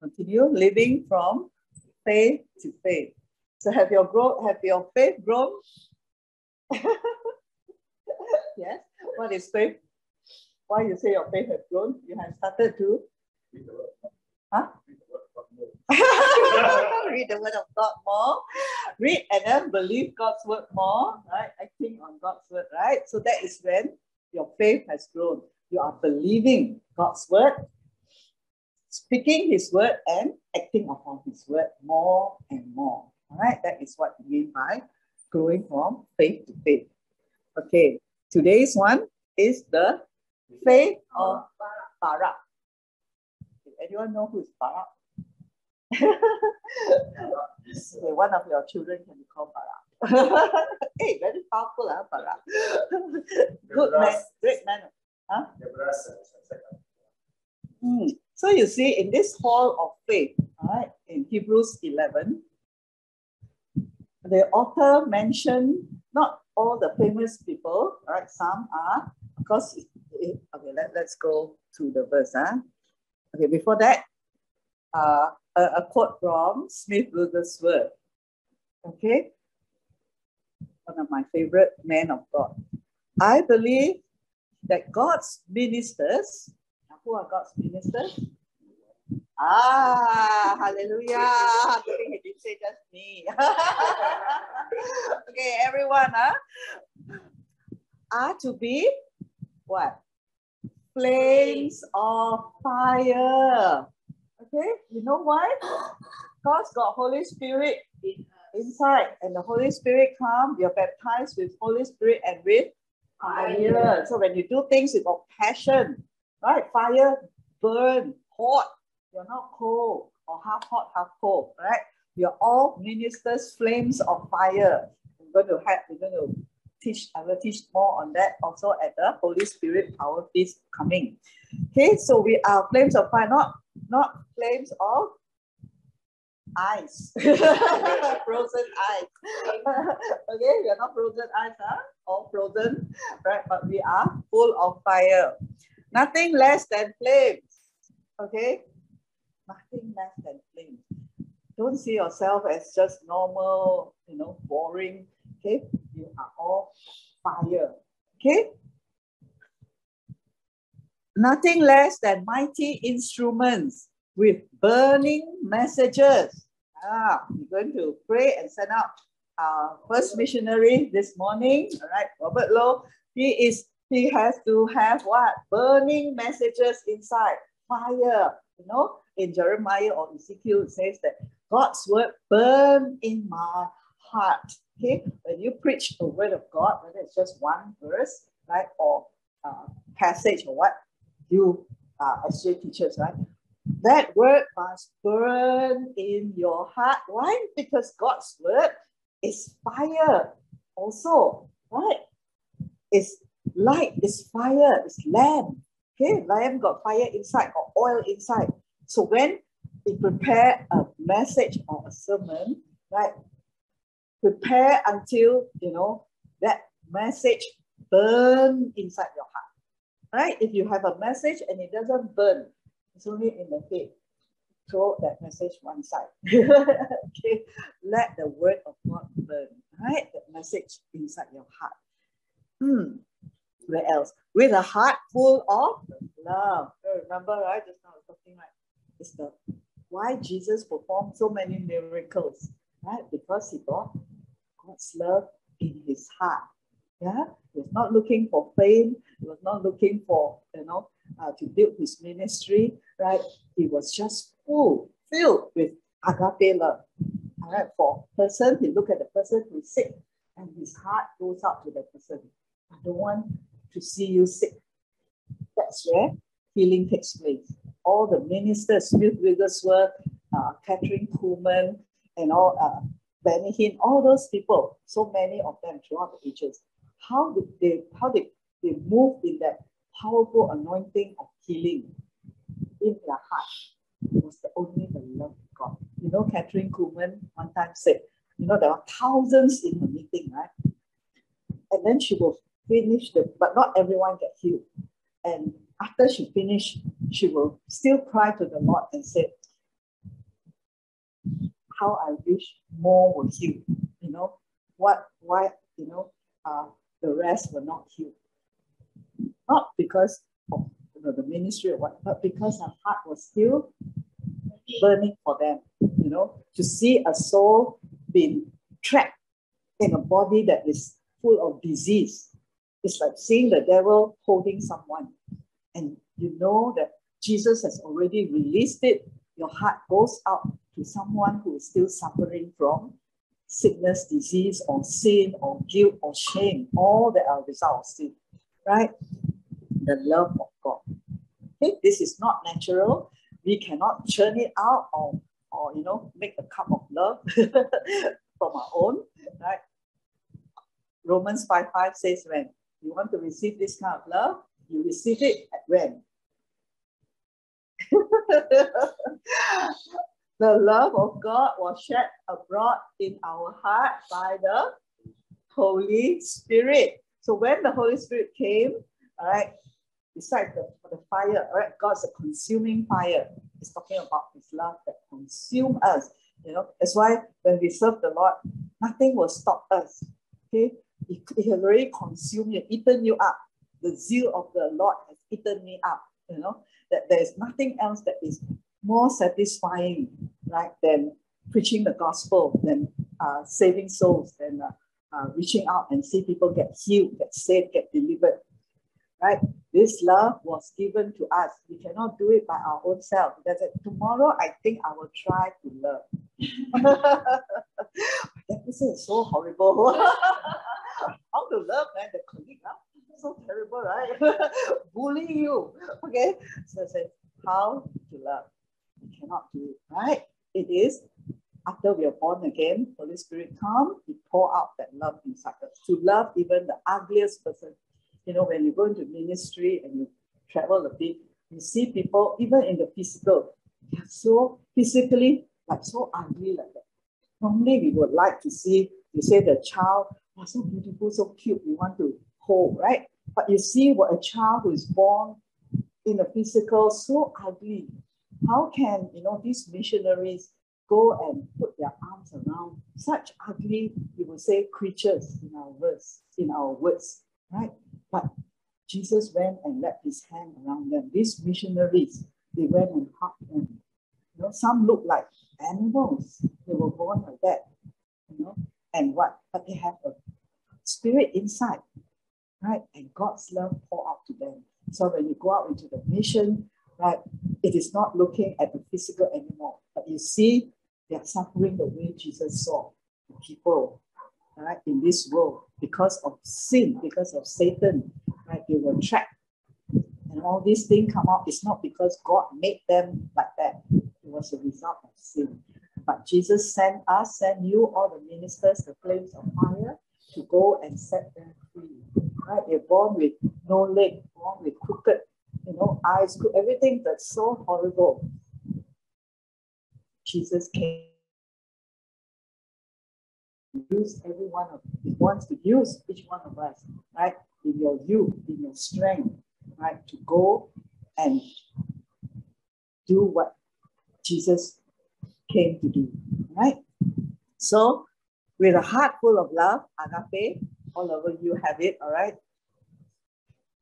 continue living from faith to faith. So have your grow have your faith grown? yes. What is faith? Why you say your faith has grown? You have started to huh? Read the word of God more. Read and then believe God's word more, right? Acting on God's word, right? So that is when your faith has grown. You are believing God's word, speaking his word, and acting upon his word more and more. All right, that is what we mean by growing from faith to faith. Okay, today's one is the faith of Barak. Anyone know who is Barak? one of your children can be called Barak. hey, very powerful, huh, Barak. Good man, great man. Huh? Mm. So you see, in this hall of faith, right, in Hebrews 11, the author mentioned not all the famous people, right? Some are, of course, okay, let, let's go to the verse. Huh? Okay, before that, uh, a, a quote from Smith Wigglesworth. Okay, one of my favorite men of God. I believe that God's ministers, who are God's ministers? Ah, hallelujah. I think he didn't say just me. okay, everyone, huh? are to be what? Flames of fire. Okay, you know why? Because got Holy Spirit inside, and the Holy Spirit come, you're baptized with Holy Spirit and with fire. So when you do things you with passion, right? Fire burn, hot. You're not cold or half hot, half cold, right? You're all ministers, flames of fire. I'm going to have, we're going to teach, I will teach more on that also at the Holy Spirit Power Feast coming. Okay, so we are flames of fire, not, not flames of ice, frozen ice. okay, we are not frozen ice, huh? All frozen, right? But we are full of fire. Nothing less than flames. Okay, nothing less than flames. Don't see yourself as just normal, you know, boring. Okay, you are all fire. Okay, nothing less than mighty instruments with burning messages. Ah, we're going to pray and send out our first missionary this morning. All right, Robert Lowe. He is he has to have what burning messages inside fire. You know, in Jeremiah or Ezekiel, it says that God's word burn in my heart. Okay, when you preach the word of God, whether it's just one verse, right, or uh, passage or what, you uh, as teachers, right? That word must burn in your heart. Why? Because God's word is fire also, right? It's light, is fire, it's lamp. Okay, lamp got fire inside or oil inside. So when we prepare a message or a sermon, right? Prepare until you know that message burn inside your heart right? If you have a message and it doesn't burn, it's only in the head. Throw that message one side. okay, let the word of God burn, right? That message inside your heart. Hmm. Else? With a heart full of love. Remember, right? Just now something like it's the why Jesus performed so many miracles, right? Because he got God's love in his heart. Yeah, he was not looking for fame. He was not looking for, you know, uh, to build his ministry, right? He was just full, filled with agape love. All right, for person, he look at the person who's sick and his heart goes out to the person. I don't want to see you sick. That's where healing takes place. All the ministers, Smith Wigglesworth, uh, Kathryn Kuhlman, and all, uh, Benny Hinn, all those people, so many of them throughout the ages, how did they how did they move in that powerful anointing of healing in their heart? It was the, only the love of God. You know, Kathryn Kuhlman one time said, you know, there are thousands in the meeting, right? And then she will finish the, but not everyone get healed. And after she finished, she will still cry to the Lord and say, how I wish more were healed. You know, what, why, you know, uh, the rest were not healed. Not because of you know, the ministry or what, but because our heart was still burning for them, you know, to see a soul being trapped in a body that is full of disease. It's like seeing the devil holding someone. And you know that Jesus has already released it. Your heart goes out to someone who is still suffering from sickness, disease, or sin, or guilt, or shame, all that are result of sin, right? The love of God. Okay, this is not natural. We cannot churn it out or, or you know, make a cup of love from our own, right? Romans 5 5 says, when you want to receive this kind of love, you receive it at when? the love of God was shed abroad in our heart by the Holy Spirit. So when the Holy Spirit came, all right, besides the, the fire, all right, God's a consuming fire. He's talking about his love that consume us. You know, that's why when we serve the Lord, nothing will stop us. Okay, it, it has already consumed you, eaten you up. The zeal of the Lord has eaten me up. You know, that there is nothing else that is more satisfying, right, than preaching the gospel, than uh, saving souls, than uh, uh, reaching out and see people get healed, get saved, get delivered. Right? This love was given to us. We cannot do it by our own self. That's it. Tomorrow, I think I will try to love. that person is so horrible. How to love, man? The colleague, huh? so terrible, right? Bully you. Okay. So I said, how to love cannot do it, right? It is after we are born again, Holy Spirit come, He pour out that love inside us. To love even the ugliest person. You know, when you go into ministry and you travel a bit, you see people, even in the physical, they're so physically, like so ugly like that. Normally, we would like to see, you say the child, oh, so beautiful, so cute, we want to hold, right? But you see what a child who is born in a physical so ugly, how can, you know, these missionaries go and put their arms around such ugly, you would say, creatures in our words, in our words, right? But Jesus went and let his hand around them. These missionaries, they went and hugged them. You know, some look like animals. They were born like that, you know, and what? But they have a spirit inside, right? And God's love pour out to them. So when you go out into the mission, right, it is not looking at the physical anymore, but you see they're suffering the way Jesus saw the people right, in this world because of sin, because of Satan, right? They were trapped. And all these things come out, it's not because God made them like that. It was a result of sin. But Jesus sent us, sent you, all the ministers, the flames of fire, to go and set them free. Right? They're born with no leg, born with crooked you know, eyes, everything that's so horrible. Jesus came. Use every one of he wants to use each one of us, right? In your youth, in your strength, right? To go and do what Jesus came to do, right? So, with a heart full of love, agape, all over you have it, all right?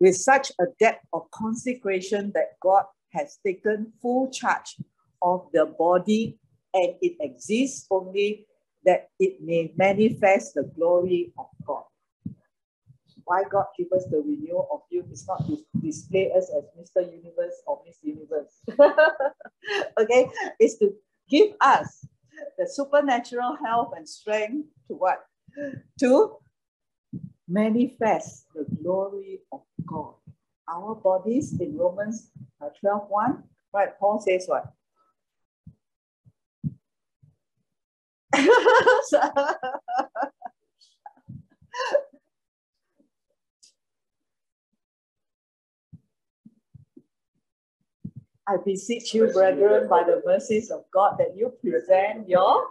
with such a depth of consecration that God has taken full charge of the body and it exists only that it may manifest the glory of God. Why God gives us the renewal of youth is not to display us as Mr. Universe or Miss Universe. okay, it's to give us the supernatural health and strength to what? To manifest the glory of God. Our bodies in Romans uh, 12 1, right? Paul says what? I beseech you, brethren, by the mercies of God, that you present your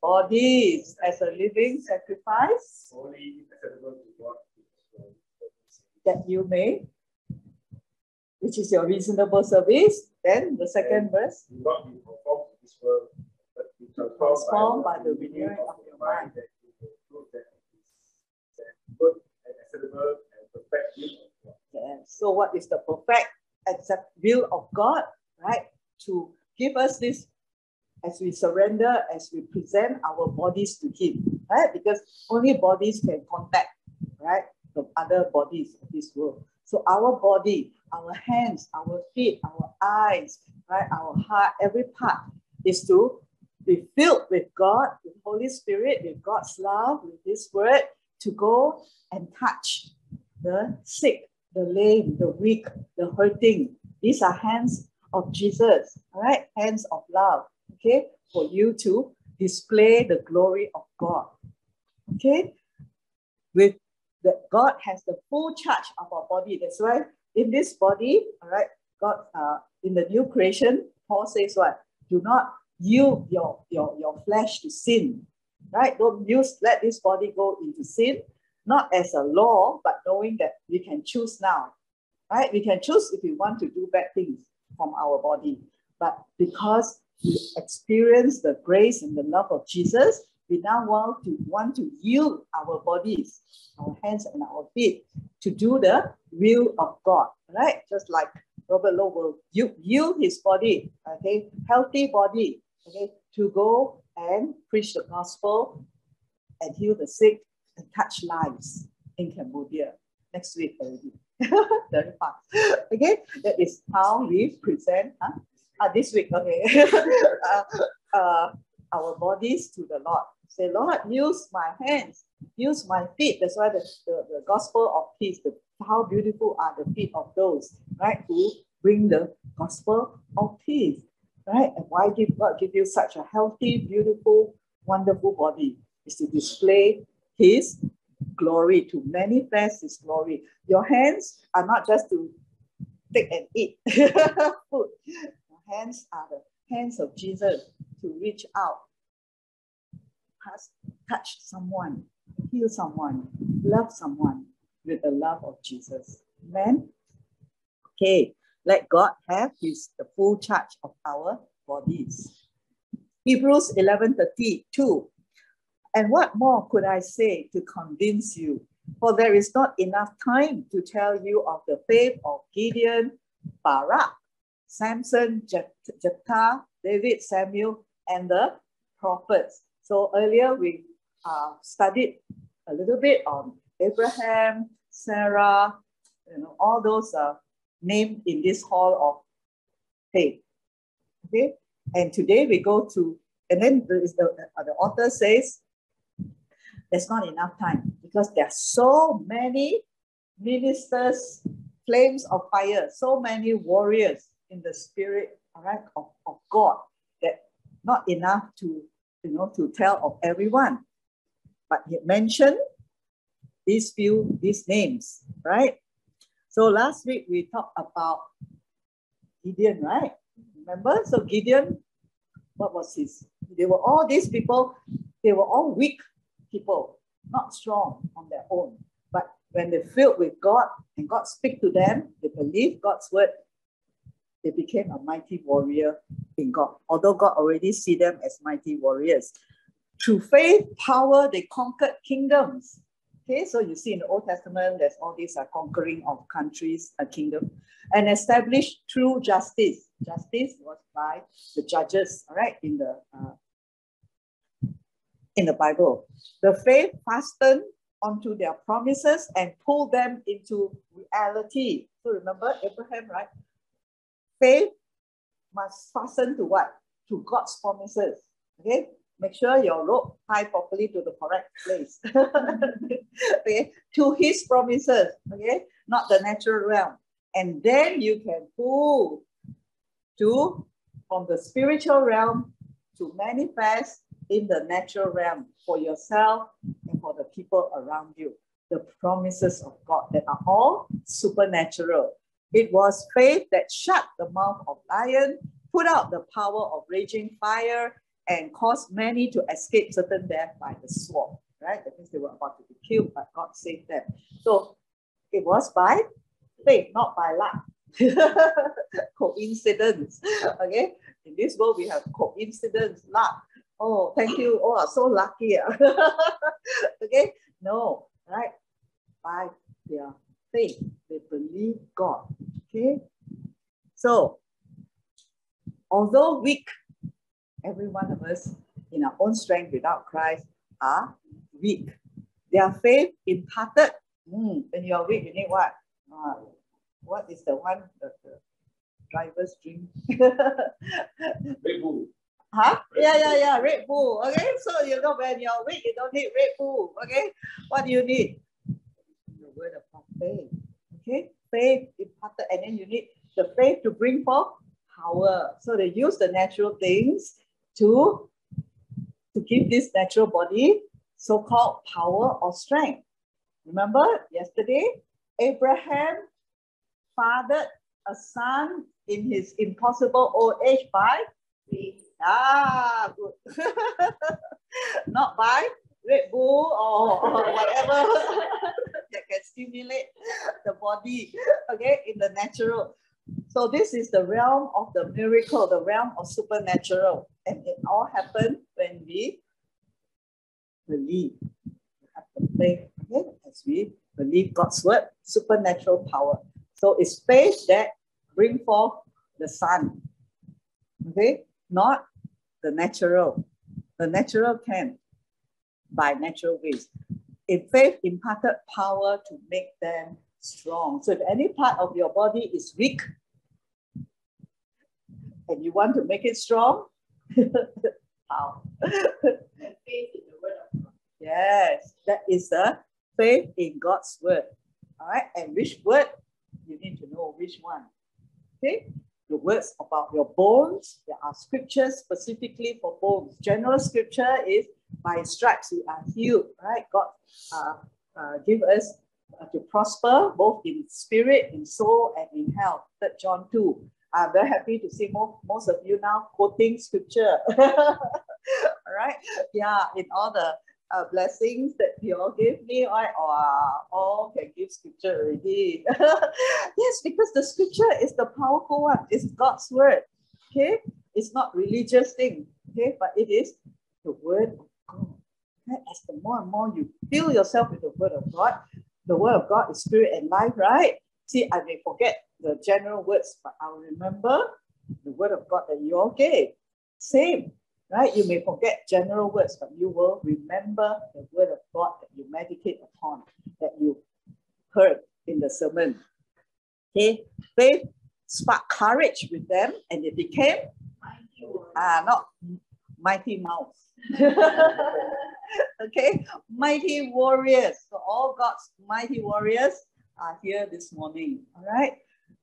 bodies as a living sacrifice, that you may, which is your reasonable service. Then the second verse. transformed by the renewing of your mind. Yes. So what is the perfect accept will of God, right? To give us this as we surrender, as we present our bodies to Him, right? Because only bodies can contact, right, from other bodies of this world. So our body, our hands, our feet, our eyes, right, our heart, every part is to be filled with God, with Holy Spirit, with God's love, with His Word, to go and touch the sick, the lame, the weak, the hurting. These are hands of Jesus, all right? Hands of love, okay? For you to display the glory of God, okay? With that God has the full charge of our body. That's why in this body, all right, God, uh, in the new creation, Paul says what? Do not yield your, your, your flesh to sin, right? Don't use, let this body go into sin, not as a law, but knowing that we can choose now, right? We can choose if we want to do bad things from our body. But because we experience the grace and the love of Jesus, we now want to want to yield our bodies, our hands and our feet to do the will of God, right? Just like Robert Lowe will yield his body, okay, healthy body, okay, to go and preach the gospel and heal the sick touch lives in Cambodia next week already. Very fast. Okay, that is how we present. Huh? Uh, this week, okay. uh, uh, our bodies to the Lord. Say, Lord, use my hands, use my feet. That's why the, the, the gospel of peace, the, how beautiful are the feet of those, right, who bring the gospel of peace, right? And why did God give you such a healthy, beautiful, wonderful body? Is to display his glory, to manifest his glory. Your hands are not just to take and eat food. Your hands are the hands of Jesus to reach out, pass, touch someone, heal someone, love someone with the love of Jesus. Amen. Okay, let God have his the full charge of our bodies. Hebrews 11 32. And what more could I say to convince you? For there is not enough time to tell you of the faith of Gideon, Barak, Samson, Jephthah, David, Samuel, and the prophets. So earlier we uh, studied a little bit on Abraham, Sarah, you know, all those uh, named in this hall of faith. Okay, and today we go to, and then the, the, uh, the author says, there's not enough time because there are so many ministers, flames of fire, so many warriors in the spirit, right, of, of God that not enough to, you know, to tell of everyone. But he mentioned these few, these names, right? So last week we talked about Gideon, right? Remember? So Gideon, what was his? They were all these people, they were all weak people, not strong on their own. But when they filled with God and God speak to them, they believe God's word, they became a mighty warrior in God. Although God already see them as mighty warriors. Through faith, power, they conquered kingdoms. Okay, so you see in the Old Testament, there's all these uh, conquering of countries, a kingdom, and established true justice. Justice was by the judges, all right, in the uh, in the Bible. The faith fastened onto their promises and pulled them into reality. So remember Abraham, right? Faith must fasten to what? To God's promises. Okay? Make sure your rope tie properly to the correct place. okay? To his promises. Okay? Not the natural realm. And then you can pull to from the spiritual realm to manifest in the natural realm for yourself and for the people around you. The promises of God that are all supernatural. It was faith that shut the mouth of lion, put out the power of raging fire, and caused many to escape certain death by the sword. Right? That means they were about to be killed, but God saved them. So it was by faith, not by luck. coincidence. Okay. In this world, we have coincidence, luck, Oh, thank you. Oh, so lucky. okay, no, right? By their faith, they believe God. Okay, so although weak, every one of us in our own strength without Christ are weak. Their faith imparted. Mm, when you are weak, you need what? Uh, what is the one the, the driver's dream? Red Bull. Huh? Yeah, yeah, yeah. Red Bull. Okay. So you know when you're weak, you don't need Red Bull. Okay. What do you need? The word of faith. Okay. Faith imparted, and then you need the faith to bring forth power. So they use the natural things to to give this natural body so-called power or strength. Remember yesterday, Abraham fathered a son in his impossible old age by Ah, good. Not by Red Bull or, or whatever that can stimulate the body, okay, in the natural. So this is the realm of the miracle, the realm of supernatural. And it all happened when we believe. We have the faith, okay, as we believe God's word, supernatural power. So it's faith that bring forth the son. Okay, not the natural. The natural can by natural ways. In faith imparted power to make them strong. So if any part of your body is weak and you want to make it strong, how? yes, that is the faith in God's word. All right, and which word? You need to know which one. Okay, the words about your bones. There are scriptures specifically for bones. General scripture is by stripes we are healed, right? God uh, uh, give us uh, to prosper both in spirit, in soul, and in health. Third John 2. I'm very happy to see most, most of you now quoting scripture. all right. Yeah, in all the uh, blessings that you all gave me, right? Or all can give scripture already. yes, because the scripture is the powerful one. It's God's word. Okay, it's not religious thing. Okay, but it is the word of God. Okay? As the more and more you fill yourself with the word of God, the word of God is spirit and life, right? See, I may forget the general words, but I'll remember the word of God that you all gave. Same right? You may forget general words, but you will remember the word of God that you meditate upon, that you heard in the sermon. Okay, faith sparked courage with them, and they became ah, not mighty mouse. okay, mighty warriors. So all God's mighty warriors are here this morning. All right,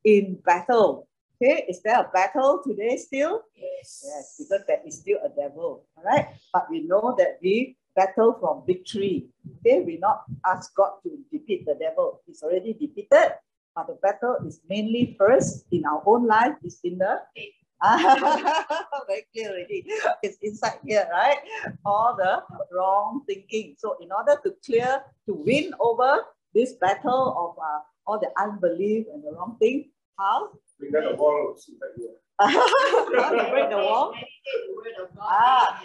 in battle. Okay, is there a battle today still? Yes. Yes, because there is still a devil. All right, but we know that we battle from victory. Okay, we not ask God to defeat the devil. He's already defeated. But the battle is mainly first in our own life, is in the very clear already. It's inside here, right? All the wrong thinking. So in order to clear, to win over this battle of uh, all the unbelief and the wrong thing, how? To break the wall? Ah,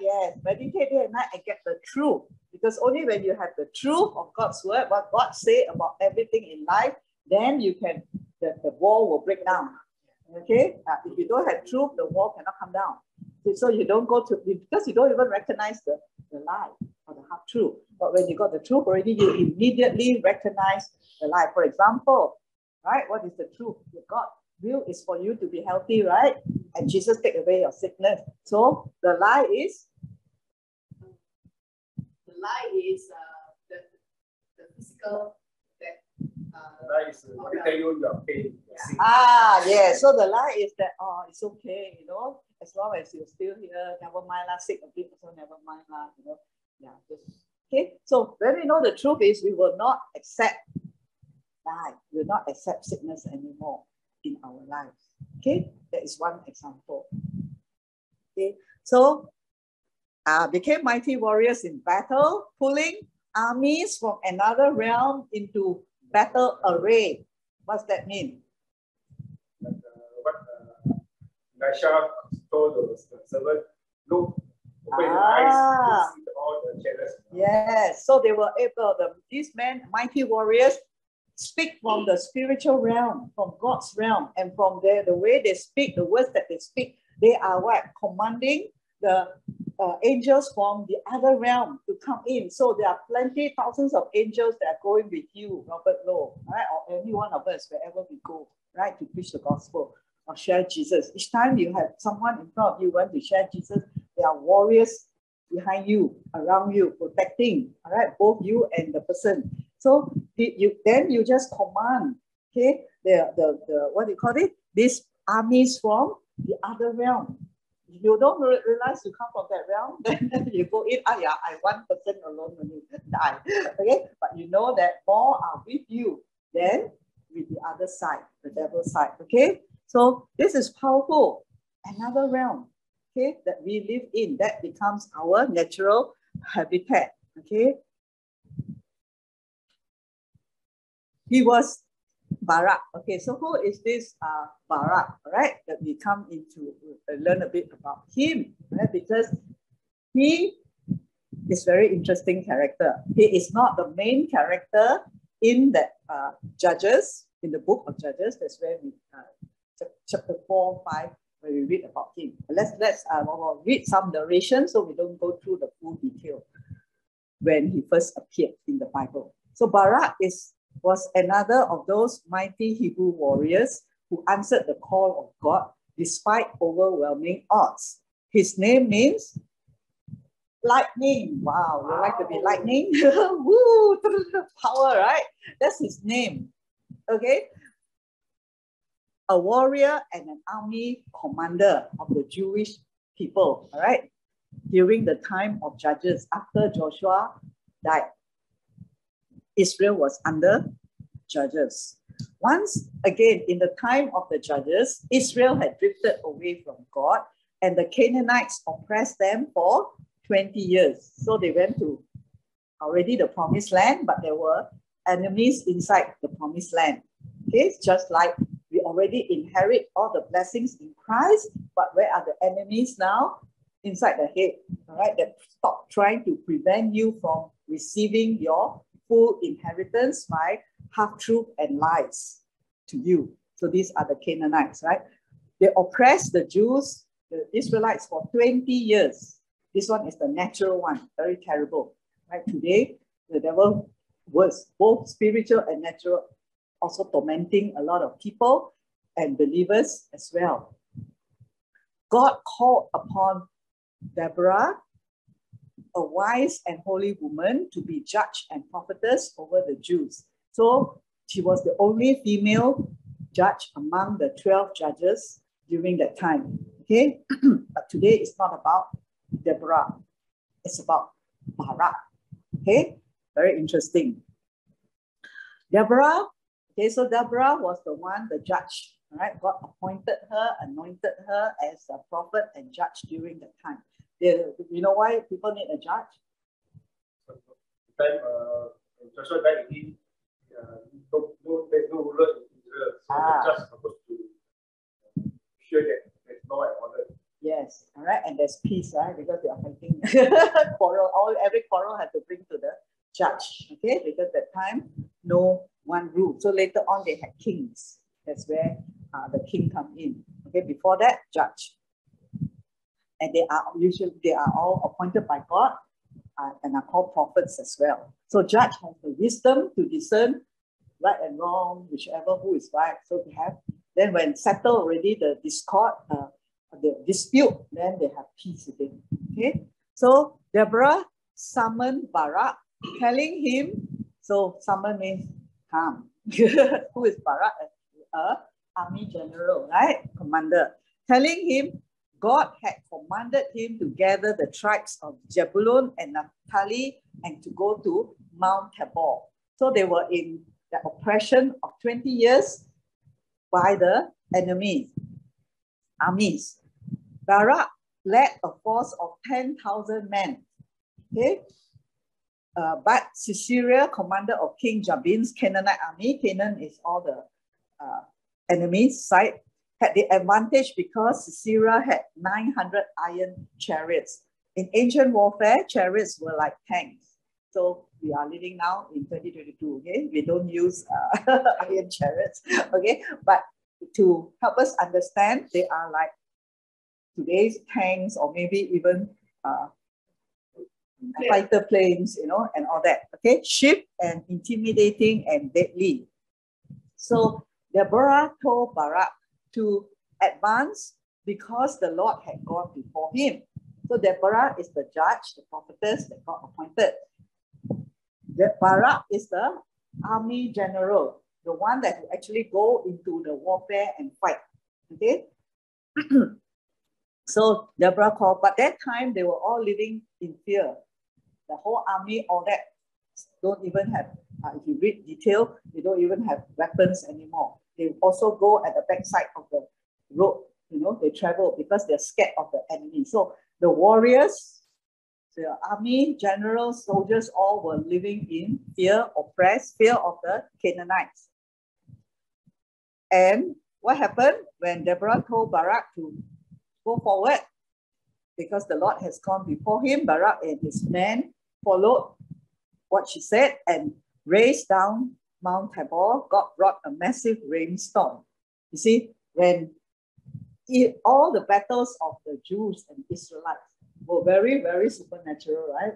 yes, meditate day and night and get the truth. Because only when you have the truth of God's word, what God say about everything in life, then you can, the, the wall will break down. Okay? Uh, if you don't have truth, the wall cannot come down. So you don't go to, because you don't even recognize the, the lie or the half truth. But when you got the truth already, you immediately recognize the lie. For example, right? What is the truth? God will is for you to be healthy, right? And Jesus take away your sickness. So the lie is? The lie is uh, the, the physical that uh, Nice. Let me tell you your pain. Yeah. Ah, yeah. So the lie is that, oh, it's okay, you know, as long as you're still here, never mind lah, sick a bit, also never mind lah, you know. Yeah, just, okay. So when we know the truth is we will not accept we will not accept sickness anymore in our lives. Okay, that is one example. Okay, so uh, became mighty warriors in battle, pulling armies from another realm into battle array. What's that mean? Like, uh, what uh, Elisha told the servant, look, open Ah. eyes to all the jealous. Yes, so they were able, the, these men, mighty warriors, speak from the spiritual realm, from God's realm, and from there, the way they speak, the words that they speak, they are what? Commanding the uh, angels from the other realm to come in. So there are plenty, thousands of angels that are going with you, Robert Lowe, right? Or any one of us, wherever we go, right? To preach the gospel or share Jesus. Each time you have someone in front of you want to share Jesus, there are warriors behind you, around you, protecting, all right, both you and the person. So you then you just command, okay, the, the, the what do you call it? These armies from the other realm. If you don't re- realize you come from that realm, then you go in, ah yeah, I one person alone when you die. Okay, but you know that more are with you than with the other side, the devil side. Okay, so this is powerful. Another realm, okay, that we live in, that becomes our natural habitat. Okay. He was Barak. Okay, so who is this uh, Barak? Right, that we come into uh, learn a bit about him, right? Because he is very interesting character. He is not the main character in the uh, Judges, in the book of Judges. That's where we uh, chap- chapter four, five, where we read about him. Let's let's uh, we'll read some narration so we don't go through the full detail when he first appeared in the Bible. So Barak is was another of those mighty Hebrew warriors who answered the call of God despite overwhelming odds. His name means lightning. Wow, you like to be lightning? Woo, power, right? That's his name. Okay. A warrior and an army commander of the Jewish people, all right, during the time of Judges after Joshua died. Israel was under judges. Once again, in the time of the judges, Israel had drifted away from God and the Canaanites oppressed them for 20 years. So they went to already the promised land, but there were enemies inside the promised land. Okay, just like we already inherit all the blessings in Christ, but where are the enemies now? Inside the head, all right, that stop trying to prevent you from receiving your full inheritance by half truth and lies to you. So these are the Canaanites, right? They oppressed the Jews, the Israelites for 20 years. This one is the natural one, very terrible, right? Today, the devil was both spiritual and natural, also tormenting a lot of people and believers as well. God called upon Deborah a wise and holy woman to be judge and prophetess over the Jews. So she was the only female judge among the 12 judges during that time. Okay, but today it's not about Deborah, it's about Barak. Okay, very interesting. Deborah, okay, so Deborah was the one, the judge. Right, God appointed her, anointed her as a prophet and judge during that time. The- you know why people need a judge? Time, uh, Joshua died again. Uh, no, no, there's no ruler in Israel. So Ah. they're supposed to ensure that there's law and order. Yes, all right, and there's peace, right? Because they are fighting quarrel. All every quarrel had to bring to the judge, okay? Because that time no one ruled. So later on they had kings. That's where uh, the king come in. Okay, before that judge, and they are usually they are all appointed by God uh, and are called prophets as well. So judge has the wisdom to discern right and wrong, whichever who is right. So they have. Then when settle already the discord. Uh, the dispute, then they have peace again. Okay, so Deborah summoned Barak, telling him, so summon means come. Who is Barak? A army general, right? Commander. Telling him God had commanded him to gather the tribes of Zebulun and Naphtali and to go to Mount Tabor. So they were in the oppression of 20 years by the enemy armies. Barak led a force of 10,000 men. Okay. Uh, but Sisera, commander of King Jabin's Canaanite army, Canaan is all the uh, enemies' side, had the advantage because Sisera had 900 iron chariots in ancient warfare, chariots were like tanks. So we are living now in 2022, okay? We don't use uh, iron chariots, okay? But to help us understand, they are like today's tanks or maybe even uh, fighter planes, you know, and all that, okay? Ship and intimidating and deadly. So Deborah told Barak to advance because the Lord had gone before him. So Deborah is the judge, the prophetess that got appointed. Barak is the army general, the one that will actually go into the warfare and fight. Okay. so Deborah called, but that time they were all living in fear. The whole army, all that, don't even have, uh, if you read detail, they don't even have weapons anymore. They also go at the backside of the road, you know, they travel because they're scared of the enemy. So the warriors, the army, generals, soldiers, all were living in fear, oppressed, fear of the Canaanites. And what happened when Deborah told Barak to go forward? Because the Lord has gone before him, Barak and his men followed what she said and raised down Mount Tabor. God brought a massive rainstorm. You see, when it, all the battles of the Jews and Israelites were very, very supernatural, right?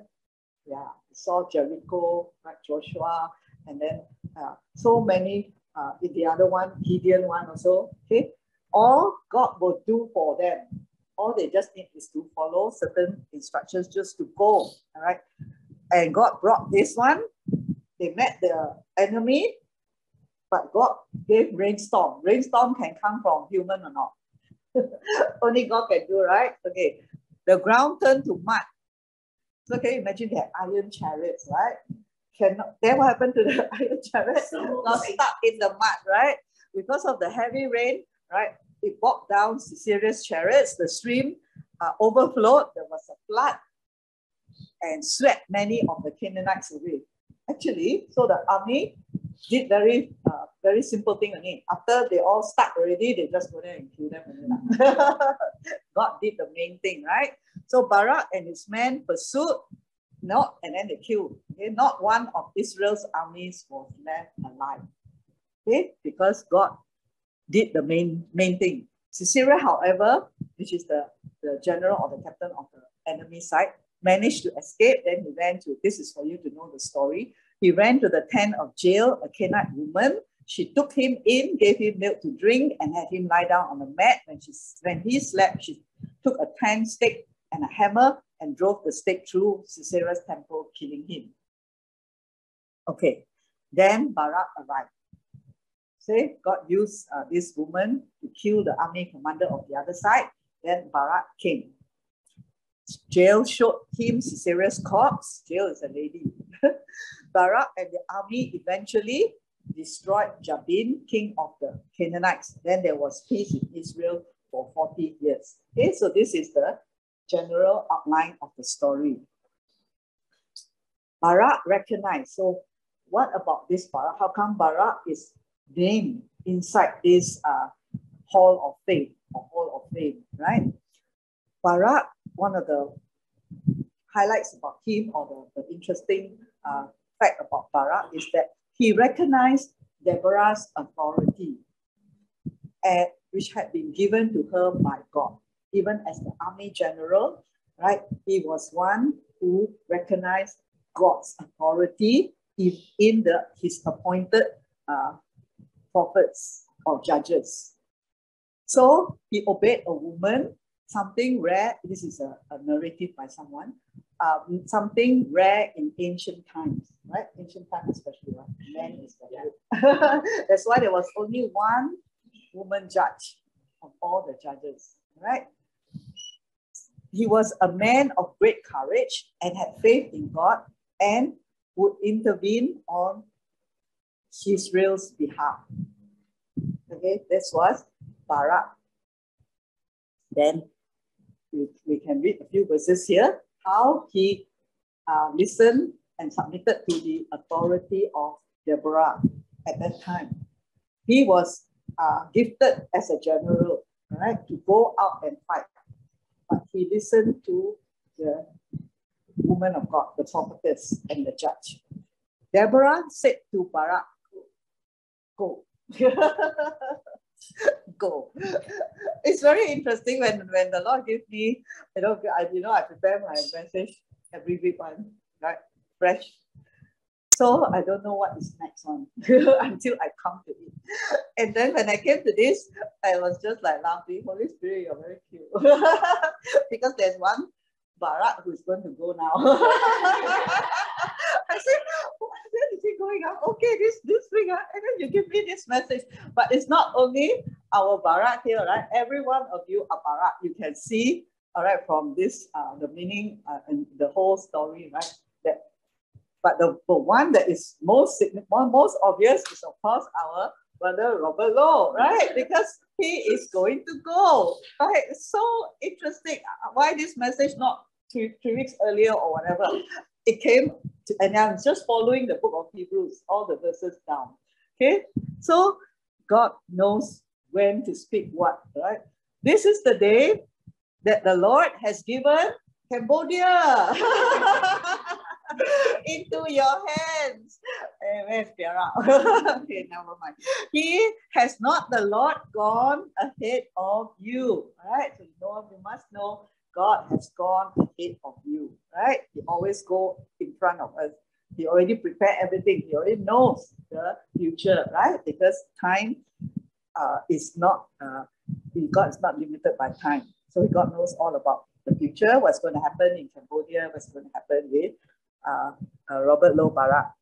Yeah, we saw Jericho, right, Joshua, and then uh, so many uh, in the other one, Gideon one also, okay? All God will do for them. All they just need is to follow certain instructions just to go, all right? And God brought this one. They met the enemy, but God gave rainstorm. Rainstorm can come from human or not. Only God can do, right? Okay. The ground turned to mud. So can you imagine they had iron chariots, right? Cannot, then what happened to the iron chariots? Got stuck in the mud, right? Because of the heavy rain, right? It bogged down Sisera's chariots. The stream uh, overflowed. There was a flood and swept many of the Canaanites away. Actually, so the army did very uh, very simple thing again. After they all stuck already, they just go there and kill them. God did the main thing, right? So Barak and his men pursued, not and then they killed. Okay, not one of Israel's armies was left alive. Okay, because God did the main main thing. Sisera, however, which is the, the general or the captain of the enemy side, managed to escape. Then he ran to, this is for you to know the story. He ran to the tent of Jael, a Canaanite woman. She took him in, gave him milk to drink, and had him lie down on the mat. When, she, when he slept, she took a tan stick and a hammer and drove the stake through Sisera's temple, killing him. Okay, then Barak arrived. Say, God used uh, this woman to kill the army commander of the other side. Then Barak came. Jael showed him Sisera's corpse. Jael is a lady. Barak and the army eventually destroyed Jabin, king of the Canaanites. Then there was peace in Israel for 40 years. Okay, so this is the general outline of the story. Barak recognized. So what about this Barak? How come Barak is named inside this uh, hall of fame or hall of fame, right? Barak, one of the highlights about him or the, the interesting uh, fact about Barak is that he recognized Deborah's authority, and, which had been given to her by God. Even as the army general, right? He was one who recognized God's authority in, in the his appointed uh, prophets or judges. So he obeyed a woman, something rare. This is a, a narrative by someone um, something rare in ancient times, right? Ancient times, especially, right? Men is the yeah. That's why there was only one woman judge of all the judges, right? He was a man of great courage and had faith in God and would intervene on Israel's behalf. Okay, this was Barak. Then we, we can read a few verses here how he uh, listened and submitted to the authority of Deborah at that time. He was uh, gifted as a general, right, to go out and fight. But he listened to the woman of God, the prophetess, and the judge. Deborah said to Barak, Go. Go. It's very interesting when, when the Lord gives me, you know, I you know I prepare my message every week one, right? Fresh. So I don't know what is next one until I come to it. And then when I came to this, I was just like laughing, Holy Spirit, you're very cute. because there's one Barak who's going to go now. I said, where is he going? Uh? Okay, this this week, uh, and then you give me this message. But it's not only our Barak here, right? Every one of you are Barak. You can see, all right, from this, uh, the meaning uh, and the whole story, right? That, but the, the one that is most significant, most obvious is of course our brother Robert Lowe, right? Because he is going to go, right? It's so interesting. Uh, why this message not three, three weeks earlier or whatever? It came, to, and I'm just following the book of Hebrews, all the verses down. Okay, so God knows when to speak what, right? This is the day that the Lord has given Cambodia. into your hands. Eh, where's Piara? okay, never mind. He has not the Lord gone ahead of you. Right? So you know you must know God has gone ahead of you. Right? He always go in front of us. He already prepared everything. He already knows the future, right? Because time uh, is not, uh, God is not limited by time. So God knows all about the future, what's going to happen in Cambodia, what's going to happen with uh, uh, Robert Lowe Barak.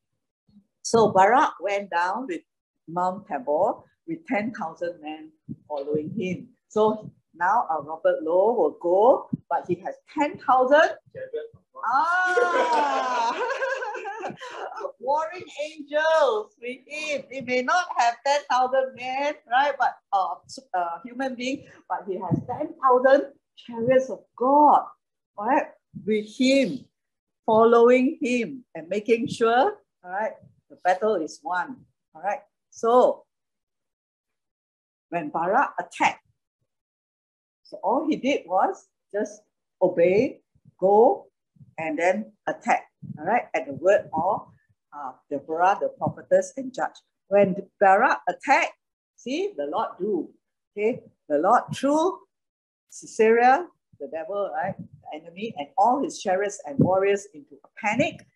So Barak went down with Mount Tabor with 10,000 men following him. So now uh, Robert Lowe will go, but he has 10,000 ah, warring angels with him. He may not have 10,000 men, right? But uh, uh, human being, but he has 10,000 chariots of God, right? With him following him and making sure, all right, the battle is won. All right. So when Barak attacked, all he did was just obey, go, and then attack. All right, at the word of uh, Deborah, the prophetess and judge. When Barak attacked, see the Lord do. Okay, the Lord threw Sisera, the devil, right, the enemy and all his chariots and warriors into a panic.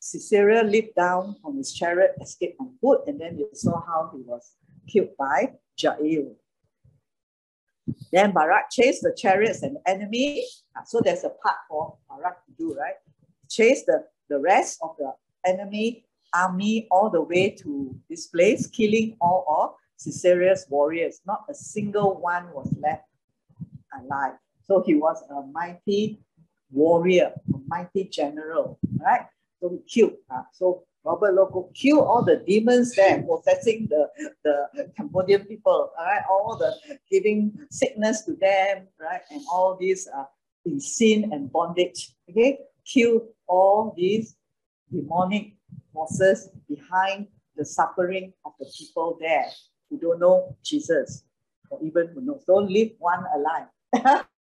Sisera leaped down from his chariot, escaped on foot, and then you saw how he was killed by Jael. Then Barak chased the chariots and the enemy. Ah, so there's a part for Barak to do, right? Chase the, the rest of the enemy army all the way to this place, killing all of Sisera's warriors. Not a single one was left alive. So he was a mighty warrior, a mighty general, right? So he killed. Uh, so Robert Lowe killed all the demons there, possessing the, the Cambodian people, all right? All the giving sickness to them, right? And all these uh, in sin and bondage, okay? Kill all these demonic forces behind the suffering of the people there who don't know Jesus, or even who knows. Don't leave one alive.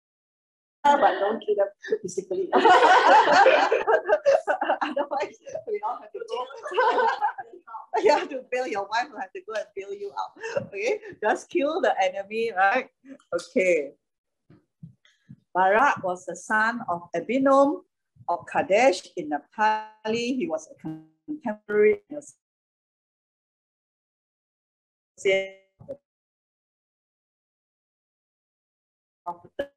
but don't kill them physically. Otherwise, we all have to go. you have to bail your wife will have to go and bail you out. Okay, just kill the enemy, right? Okay. Barak was the son of Abinoam of Kadesh in Naphtali. He was a contemporary of the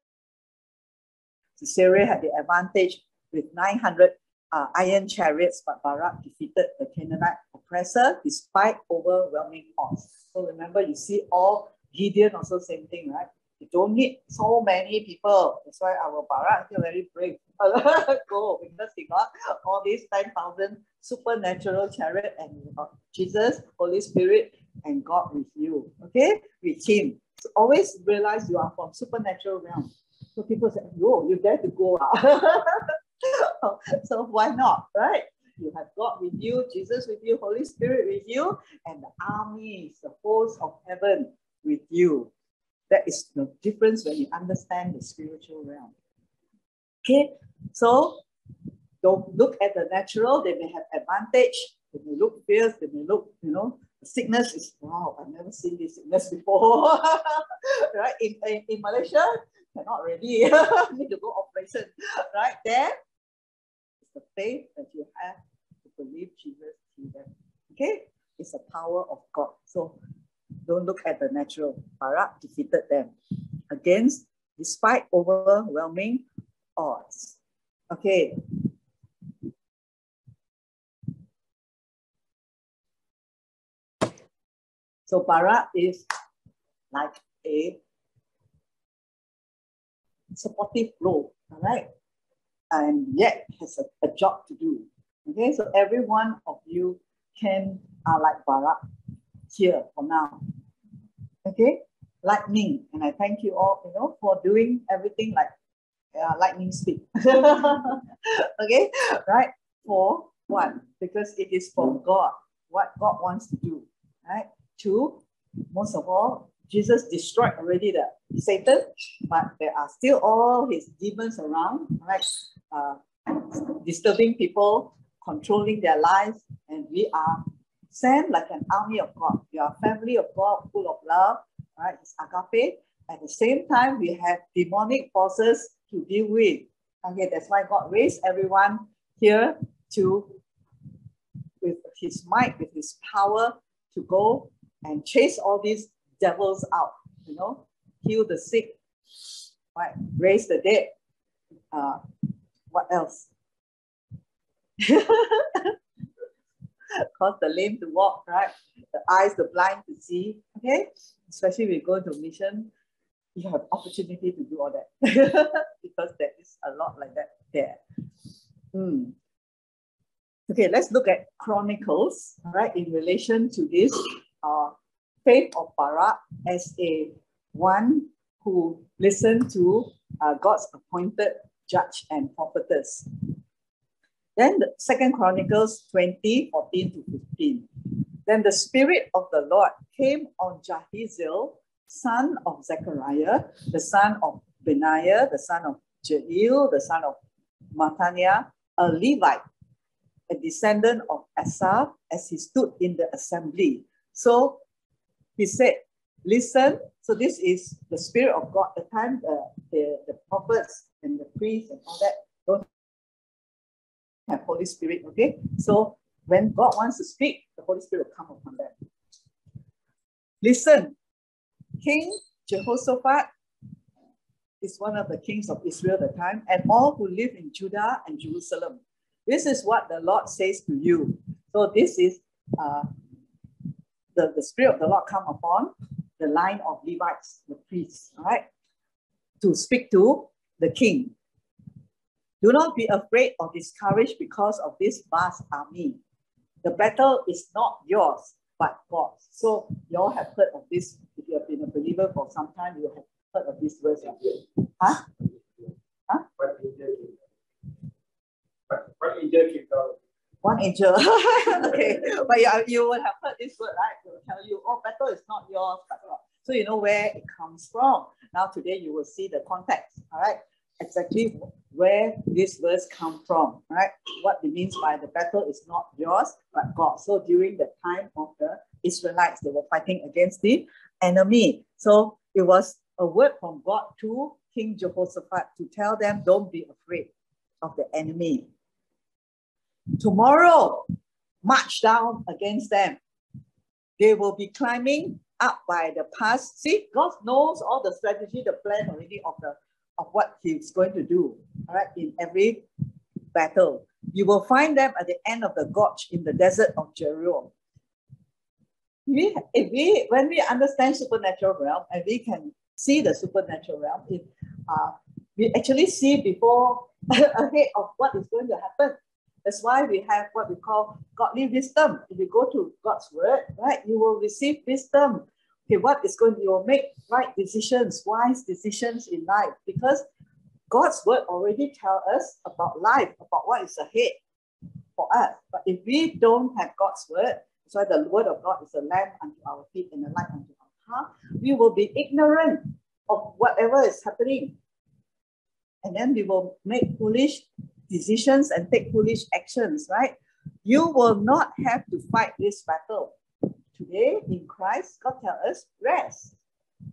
Sisera had the advantage with 900 uh, iron chariots, but Barak defeated the Canaanite oppressor despite overwhelming odds. So remember, you see all Gideon also same thing, right? You don't need so many people. That's why our Barak is very brave. Go because he got all these 10,000 supernatural chariot and uh, Jesus, Holy Spirit, and God with you. Okay, with him. So always realize you are from supernatural realm. So people say, "Yo, you dare to go out?" so why not, right? You have God with you, Jesus with you, Holy Spirit with you, and the armies, the hosts of heaven with you. That is the difference when you understand the spiritual realm. Okay, So don't look at the natural, they may have advantage, they may look fierce, they may look, you know, sickness is wow, I've never seen this sickness before. right? In, in, in Malaysia, cannot really need to go operation. Right? There is the faith that you have to believe Jesus to them. Okay? It's the power of God. So don't look at the natural. Barak defeated them against, despite overwhelming odds. Okay. So Barak is like a supportive role, all right? And yet has a, a job to do. Okay, so every one of you can are like Barak here for now. Okay, lightning, and I thank you all, you know, for doing everything like uh, lightning speed. okay, right? For one, because it is for God, what God wants to do, right? Two, most of all, Jesus destroyed already the Satan, but there are still all his demons around, right? Uh, disturbing people, controlling their lives, and we are sent like an army of God. We are a family of God, full of love, right? It's agape. At the same time, we have demonic forces to deal with. Okay, that's why God raised everyone here to, with his might, with his power, to go and chase all these devils out, you know, heal the sick, right? Raise the dead. Uh, what else? Cause the lame to walk, right? The eyes, the blind to see. Okay, especially we go to mission, you have opportunity to do all that because there is a lot like that there. Mm. Okay, let's look at Chronicles, right, in relation to this uh, faith of Barak as a one who listened to uh, God's appointed judge and prophetess. Then the Second Chronicles 20, 14 to 15. Then the Spirit of the Lord came on Jahaziel, son of Zechariah, the son of Benaiah, the son of Jehiel, the son of Mattaniah, a Levite, a descendant of Asaph, as he stood in the assembly. So he said, listen. So this is the Spirit of God. The time the, the, the prophets and the priests and all that don't have Holy Spirit, okay? So when God wants to speak, the Holy Spirit will come upon them. Listen, King Jehoshaphat is one of the kings of Israel at the time, and all who live in Judah and Jerusalem. This is what the Lord says to you. So this is uh, the, the Spirit of the Lord come upon the line of Levites, the priests, all right, to speak to the king. Do not be afraid or discouraged because of this vast army. The battle is not yours, but God's. So you all have heard of this. If you have been a believer for some time, you have heard of this verse. Huh? Huh? What angel came down? One angel. okay. But you, you will have heard this word, right? They will tell you, oh, battle is not yours, but. So you know where it comes from. Now today you will see the context, all right? Exactly where this verse come from, right? What it means by the battle is not yours, but God. So during the time of the Israelites, they were fighting against the enemy. So it was a word from God to King Jehoshaphat to tell them, don't be afraid of the enemy. Tomorrow, march down against them. They will be climbing up by the pass. See, God knows all the strategy, the plan already of the of what He's going to do. All right, in every battle, you will find them at the end of the gorge in the desert of Jeruel. We, if we, when we understand supernatural realm and we can see the supernatural realm, if, uh, we actually see before ahead of what is going to happen. That's why we have what we call godly wisdom. If you go to God's word, right, you will receive wisdom. Okay, what is going, you will make right decisions, wise decisions in life, because God's word already tell us about life, about what is ahead for us. But if we don't have God's word, why the word of God is a lamp unto our feet and a light unto our path, we will be ignorant of whatever is happening. and then we will make foolish decisions and take foolish actions, right? You will not have to fight this battle. Today in Christ, God tells us rest.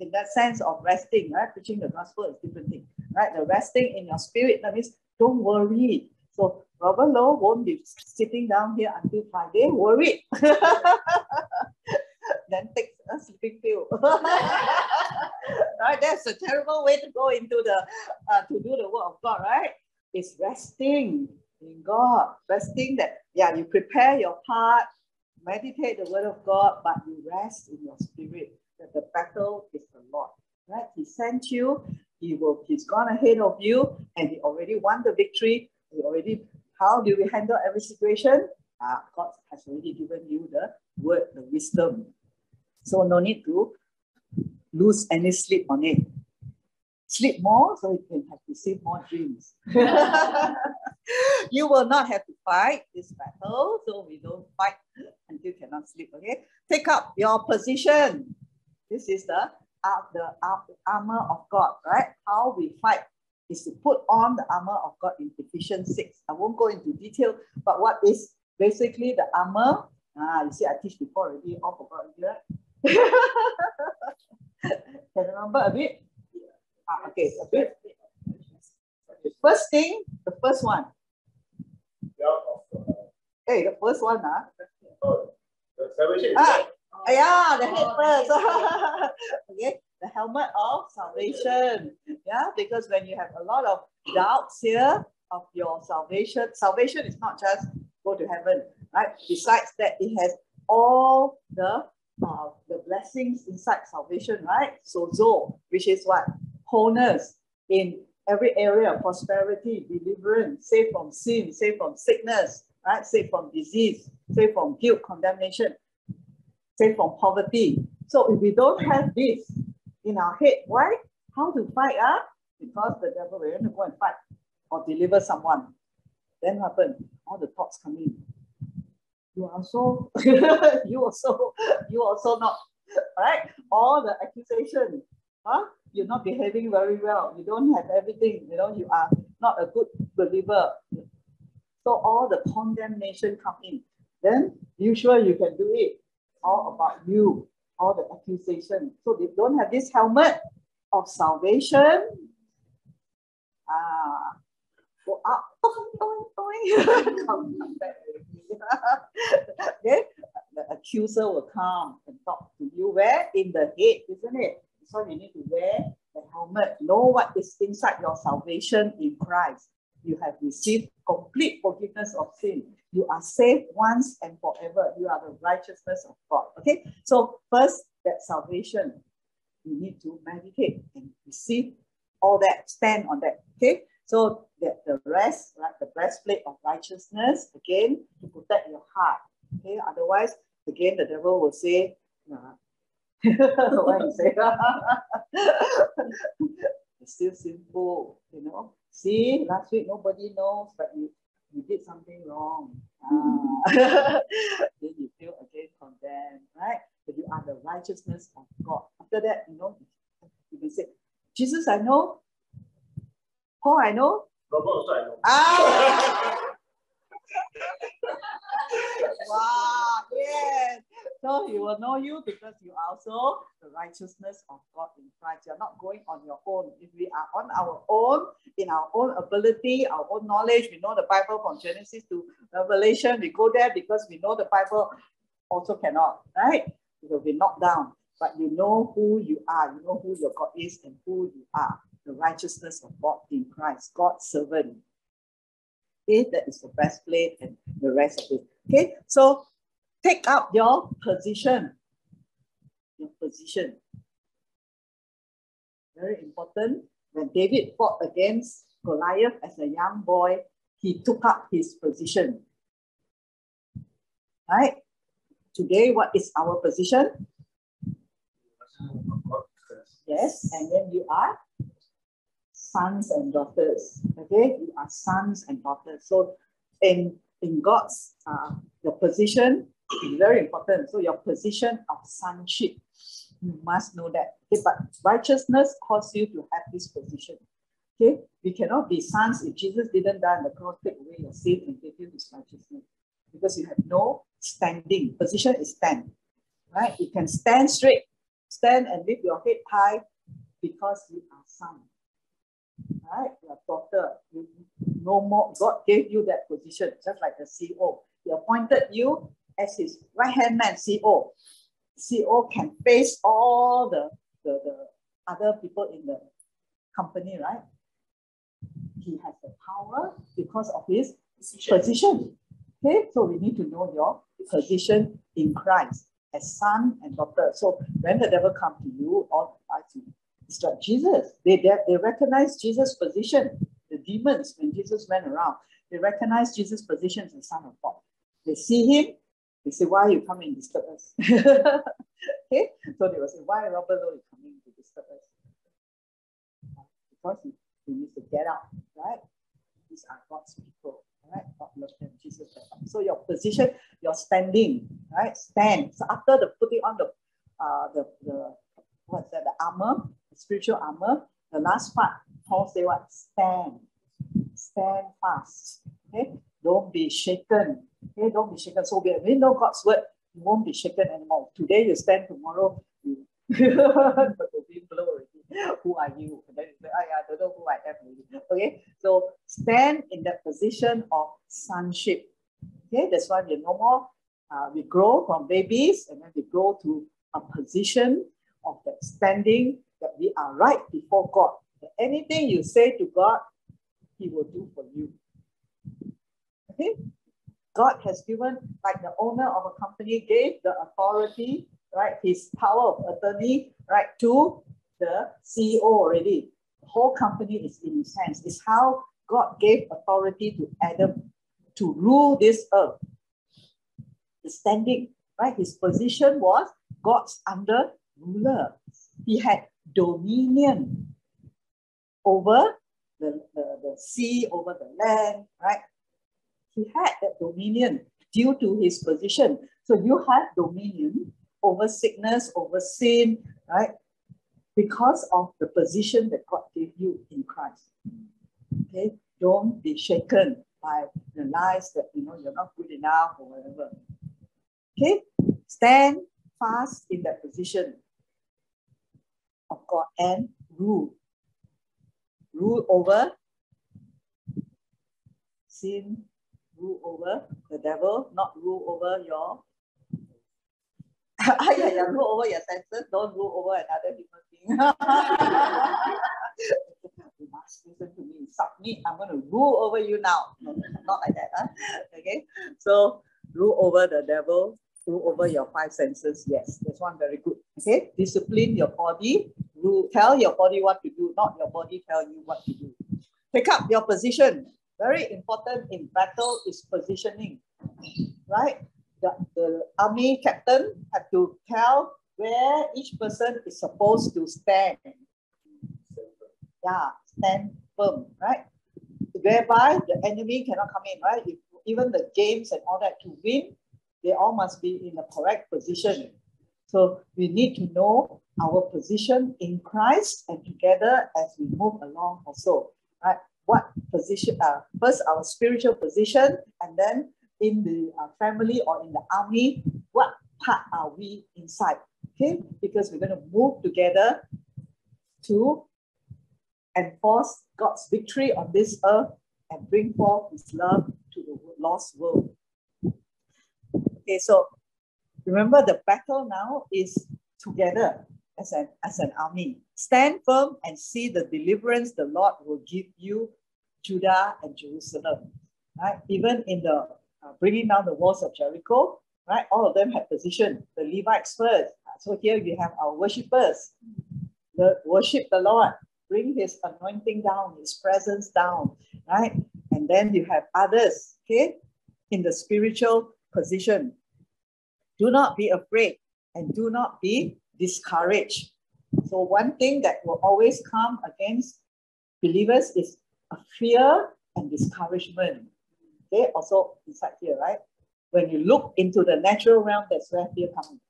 In that sense of resting, right? Preaching the gospel is different thing, right? The resting in your spirit, that means don't worry. So Robert Lowe won't be sitting down here until Friday worried. then take a sleeping pill. right? That's a terrible way to go into the uh, to do the work of God, right? It's resting in God, resting that yeah, you prepare your part, meditate the word of God, but you rest in your spirit that the battle is the Lord. Right? He sent you, he will, he's gone ahead of you, and he already won the victory. He already, how do we handle every situation? Uh, God has already given you the word, the wisdom. So no need to lose any sleep on it. Sleep more so you can have receive more dreams. you will not have to fight this battle, so we don't fight until you cannot sleep. Okay, take up your position. This is the uh, the uh, armor of God, right? How we fight is to put on the armor of God in Ephesians 6. I won't go into detail, but what is basically the armor? Ah, you see, I teach before already, all forgot already, right? Can you remember a bit? Ah, okay, bit. First thing, the first one. Yeah. Hey, the first one, ah. Oh, the salvation Ah, yeah, the head first. okay, the helmet of salvation. Yeah, because when you have a lot of doubts here of your salvation, salvation is not just go to heaven, right? Besides that, it has all the uh, the blessings inside salvation, right? So Zo, which is what? Wholeness in every area, prosperity, deliverance, safe from sin, safe from sickness, right? Safe from disease, safe from guilt, condemnation, safe from poverty. So if we don't have this in our head, why? How to fight? Ah? Because the devil will to go and fight or deliver someone. Then what happen? All the thoughts come in you also, you also, you also not, right? All the accusation, huh? You're not behaving very well. You don't have everything, you know, you are not a good believer. So all the condemnation come in. Then you sure you can do it. All about you, all the accusation. So they don't have this helmet of salvation. Ah, go up, okay? The accuser will come and talk to you. Where? In the head, isn't it? So you need to wear the helmet. Know what is inside your salvation in Christ. You have received complete forgiveness of sin. You are saved once and forever. You are the righteousness of God. Okay? So first, that salvation. You need to meditate and receive all that, stand on that. Okay? So that the rest, like the breastplate of righteousness, again, to protect your heart. Okay, otherwise, again, the devil will say. still simple, you know. See, last week nobody knows, but you, you did something wrong. Ah. then you feel again condemned, right? But you are the righteousness of God. After that, you know, you can say, Jesus, I know, Paul, I know. Robert also I know. Ah. wow, yes. So he will know you because you are also the righteousness of God in Christ. You're not going on your own. If we are on our own, in our own ability, our own knowledge, we know the Bible from Genesis to Revelation, we go there because we know the Bible also cannot, right? You will be knocked down. But you know who you are, you know who your God is and who you are the righteousness of God in Christ, God's servant. Okay, that is the breastplate and the rest of it. Okay, so take up your position. Your position. Very important. When David fought against Goliath as a young boy, he took up his position. Right? Today, what is our position? Yes, and then you are sons and daughters. Okay, you are sons and daughters. So in in God's uh, your position is very important. So your position of sonship, you must know that. Okay, but righteousness calls you to have this position. Okay, we cannot be sons if Jesus didn't die on the cross, take away your sin and give you his righteousness. Because you have no standing. Position is stand. Right? You can stand straight, stand and lift your head high because you are son. Right? Your daughter. You no more. God gave you that position, just like the CEO. He appointed you as his right hand man, CEO. CEO can face all the, the, the other people in the company, right? He has the power because of his position. Okay, so we need to know your position in Christ as son and daughter. So when the devil come to you or try to disturb Jesus, they, they, they recognize Jesus' position. The demons, when Jesus went around, they recognize Jesus' position as the son of God. They see him, they say, why you come and disturb us? okay, so they will say, why Robert Lowe is coming to disturb us? Because he, he needs to get out, right? These are God's people, right? God loves them, Jesus So your position, your standing, right? Stand. So after the putting on the uh the, the what's that, the armor, the spiritual armor, the last part, Paul say what? Stand. Stand fast. Okay, don't be shaken. Okay, don't be shaken. So when we know God's word, you won't be shaken anymore. Today you stand, tomorrow you but the wind blow already. Who are you? And then yeah, I don't know who I am really. Okay, so stand in that position of sonship. Okay, that's why we no more. Uh, we grow from babies and then we grow to a position of that standing that we are right before God. That anything you say to God, He will do for you. Okay, God has given, like the owner of a company gave the authority, right, his power of attorney, right, to the CEO already. The whole company is in his hands. It's how God gave authority to Adam to rule this earth. The standing, right, his position was God's under ruler. He had dominion over the, the, the sea, over the land, right? He had that dominion due to his position. So you have dominion over sickness, over sin, right? Because of the position that God gave you in Christ. Okay, don't be shaken by the lies that you know you're not good enough or whatever. Okay, stand fast in that position of God and rule. Rule over sin, rule over the devil, not rule over your yeah, yeah, rule over your senses, don't rule over another human being. you must listen to me, submit. I'm going to rule over you now. No, not like that. Huh? Okay, so rule over the devil, rule over your five senses. Yes, that's one very good. Okay, discipline your body. Rule, tell your body what to do, not your body tell you what to do. Pick up your position very important in battle is positioning, right? The, the army captain had to tell where each person is supposed to stand. Yeah, stand firm, right? Whereby the enemy cannot come in, right? If, even the games and all that to win, they all must be in the correct position. So we need to know our position in Christ and together as we move along also, right? What position, uh, first our spiritual position, and then in the uh, family or in the army, what part are we inside? Okay, because we're going to move together to enforce God's victory on this earth and bring forth His love to the lost world. Okay, so remember the battle now is together as an, as an army. Stand firm and see the deliverance the Lord will give you Judah and Jerusalem, right? Even in the uh, bringing down the walls of Jericho, right? All of them had position. The Levites first. So here we have our worshippers. The worship the Lord, bring His anointing down, His presence down, right? And then you have others, okay, in the spiritual position. Do not be afraid and do not be discouraged. So one thing that will always come against believers is fear and discouragement. Okay, also inside here, right? When you look into the natural realm, that's where fear comes.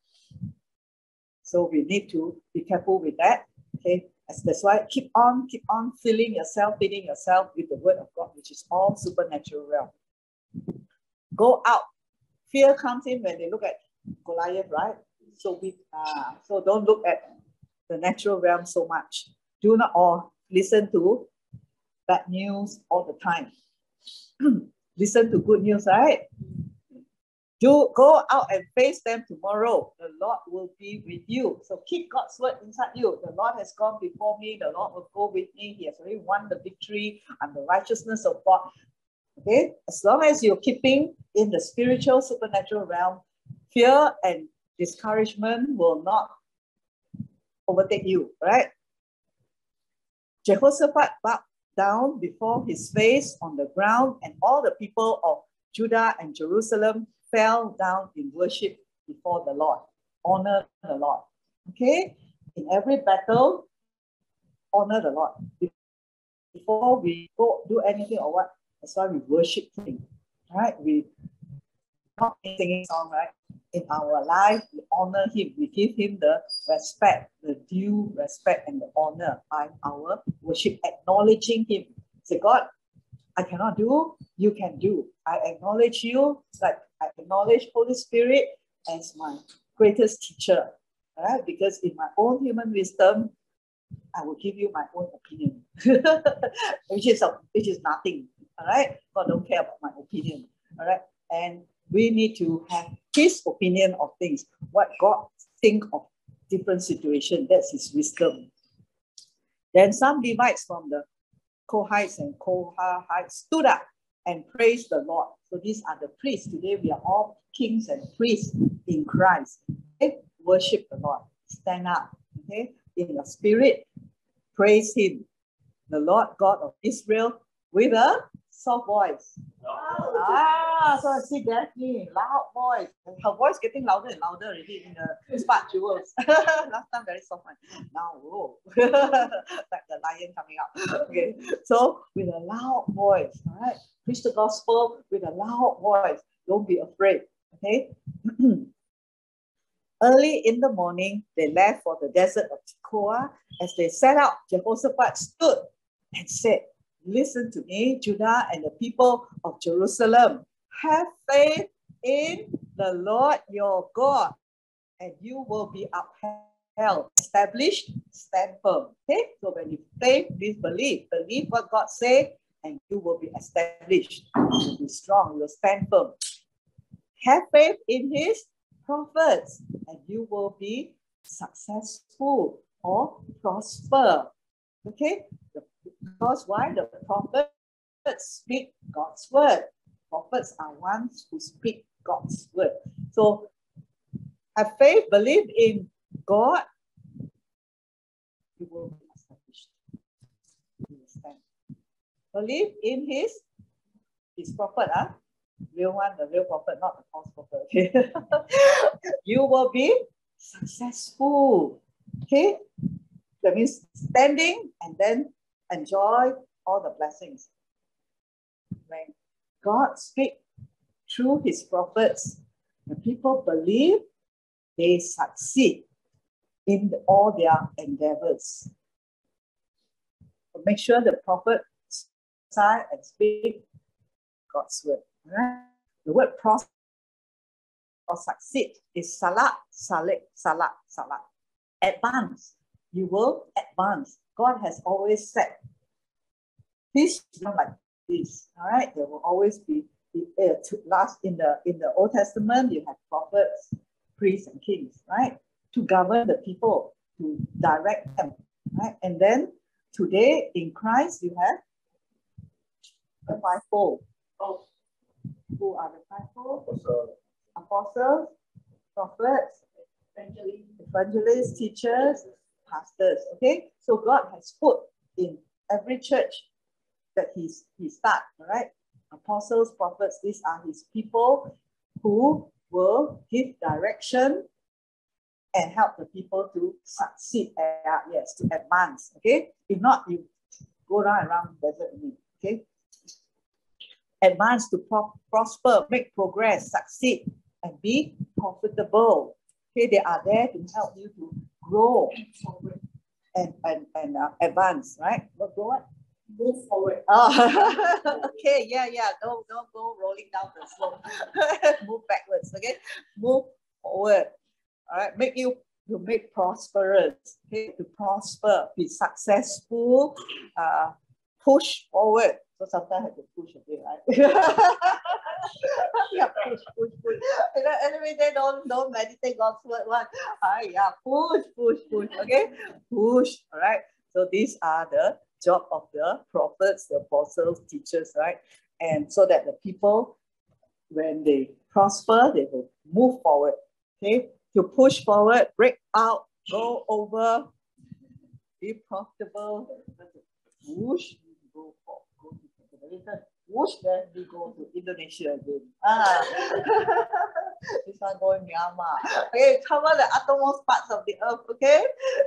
So we need to be careful with that. Okay, that's why keep on, keep on filling yourself, feeding yourself with the word of God, which is all supernatural realm. Go out. Fear comes in when they look at Goliath, right? So we uh, so don't look at the natural realm so much. Do not or listen to bad news all the time. listen to good news, right? Do go out and face them tomorrow. The Lord will be with you. So keep God's word inside you. The Lord has gone before me. The Lord will go with me. He has already won the victory and the righteousness of God. Okay, as long as you're keeping in the spiritual supernatural realm, fear and discouragement will not overtake you, right? Jehoshaphat bowed down before his face on the ground, and all the people of Judah and Jerusalem fell down in worship before the Lord. Honor the Lord. Okay? In every battle, honor the Lord. Before we go do anything or what, that's why we worship Him. Right? We not singing song, right? In our life, we honor Him. We give Him the respect, the due respect and the honor by our worship, acknowledging Him. Say, God, I cannot do, you can do. I acknowledge you, like I acknowledge Holy Spirit as my greatest teacher. Right? Because in my own human wisdom, I will give you my own opinion, which is which is nothing. All right, God don't care about my opinion. All right, and we need to have His opinion of things. What God think of different situation. That's His wisdom. Then some Levites from the Kohites and Korahites stood up and praised the Lord. So these are the priests. Today we are all kings and priests in Christ. Okay? Worship the Lord. Stand up. Okay? In the spirit, praise Him. The Lord God of Israel with a soft voice. Ah, so I see Daphne, loud voice. Her voice getting louder and louder already in the spark jewels. Last time very soft one. Now, whoa. like the lion coming out. Okay. So with a loud voice, all right. Preach the gospel with a loud voice. Don't be afraid. Okay. Early in the morning, they left for the desert of Tekoa. As they set out, Jehoshaphat stood and said, Listen to me, Judah and the people of Jerusalem. Have faith in the Lord your God, and you will be upheld, established, stand firm. Okay, so when you faith, please believe. Believe what God said, and you will be established. You will be strong, you will stand firm. Have faith in his prophets, and you will be successful or prosper. Okay, the because why? The prophets speak God's word. Prophets are ones who speak God's word. So have faith, believe in God, you will be established. Understand? Believe in his his prophet, huh? Ah. real one, the real prophet, not the false prophet. Okay? you will be successful. Okay? That means standing and then enjoy all the blessings. When God speaks through his prophets, the people believe they succeed in all their endeavors. So make sure the prophet sign and speak God's word. Right? The word prosper or succeed is salat, salat, salat, salat. Advance. You will advance. God has always said, this is not like this. All right, there will always be the, uh, to last in the in the Old Testament. You have prophets, priests, and kings, right, to govern the people, to direct them, right. And then today in Christ, you have the fivefold. Oh, who are the fivefold? Apostles, Apostles prophets, evangelists, evangelists, teachers, pastors. Okay, so God has put in every church that he's he start, all right? Apostles, prophets, these are his people who will give direction and help the people to succeed, uh, yes, to advance, okay? If not, you go around around desert okay? Advance to pro prosper, make progress, succeed, and be profitable. Okay, they are there to help you to grow forward. and and, and uh, advance, right? What go what? Move forward. Oh, okay, yeah, yeah. Don't don't go rolling down the slope. Move backwards, okay? Move forward. All right, make you to make prosperous, okay, to prosper, be successful, uh, push forward. So sometimes I have to push a bit, right? yeah, push, push, push. You know, anyway, they don't don't meditate God's word one. Ah, yeah, push, push, push. Okay, push. All right. So these are the job of the prophets, the apostles, teachers, right? And so that the people, when they prosper, they will move forward. Okay, to push forward, break out, go over, be profitable, push, go for, to whoosh, then we go to Indonesia again. Ah. this one going Myanmar. Okay, cover the uttermost parts of the earth, okay?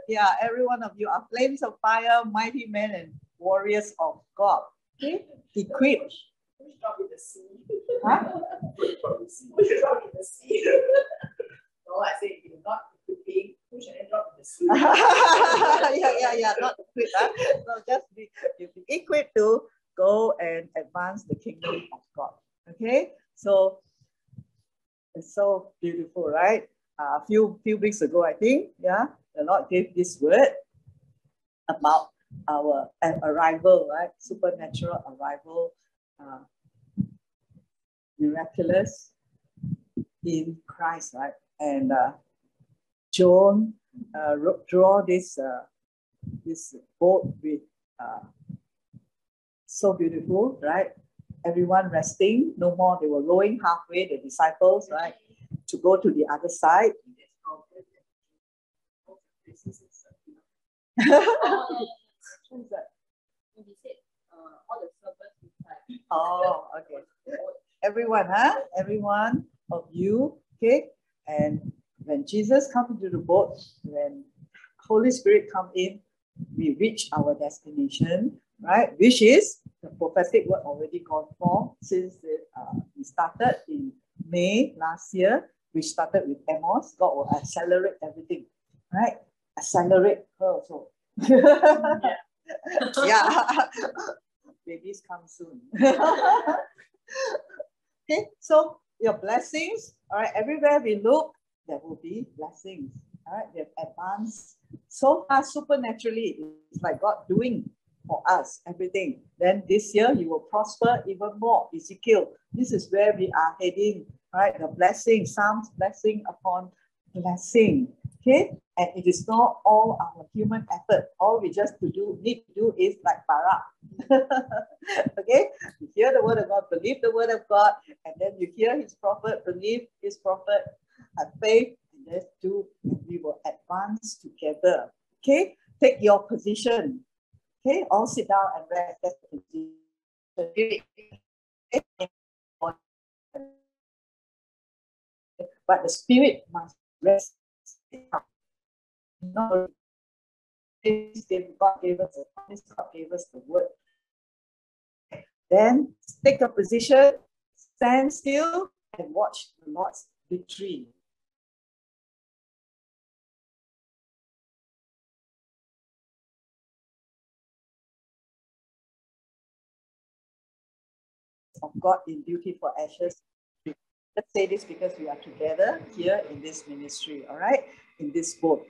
Yeah, every one of you are flames of fire, mighty men and warriors of God. Okay, equipped. Push drop in the sea. Huh? Push drop in the sea. no, I say you're not equipping, push and drop in the sea. yeah, yeah, yeah, not equipped. Huh? So just be, you be equipped to go and advance the kingdom of God. Okay, so it's so beautiful, right? A uh, few few weeks ago, I think, yeah, the Lord gave this word about our arrival, right? Supernatural arrival, uh, miraculous in Christ, right? And uh, John uh, draw this uh, this boat with uh, so beautiful, right? Everyone resting, no more. They were rowing halfway, the disciples, right? To go to the other side. oh, okay. Everyone, huh? Everyone of you, okay? And when Jesus comes into the boat, when Holy Spirit come in, we reach our destination, right? Which is the prophetic word already gone for since it, uh, we started in May last year. We started with Amos. God will accelerate everything, right? Accelerate her also. yeah. yeah. Babies come soon. okay, so your blessings, all right, everywhere we look, there will be blessings. All right, they've advanced so far supernaturally. It's like God doing for us everything. Then this year you will prosper even more. Ezekiel, this is where we are heading, right? The blessing, Psalms blessing upon blessing. Okay, and it is not all our human effort. All we just to do need to do is like Barak. okay, you hear the word of God, believe the word of God, and then you hear his prophet, believe his prophet, have faith, and let's do, we will advance together. Okay, take your position. Okay, all sit down and rest. That's the. But the spirit must rest. Not God gave us the promise, God gave us the word. Then take a position, stand still, and watch the Lord's victory. Of God in beauty for ashes. Let's say this because we are together here in this ministry, all right, in this boat.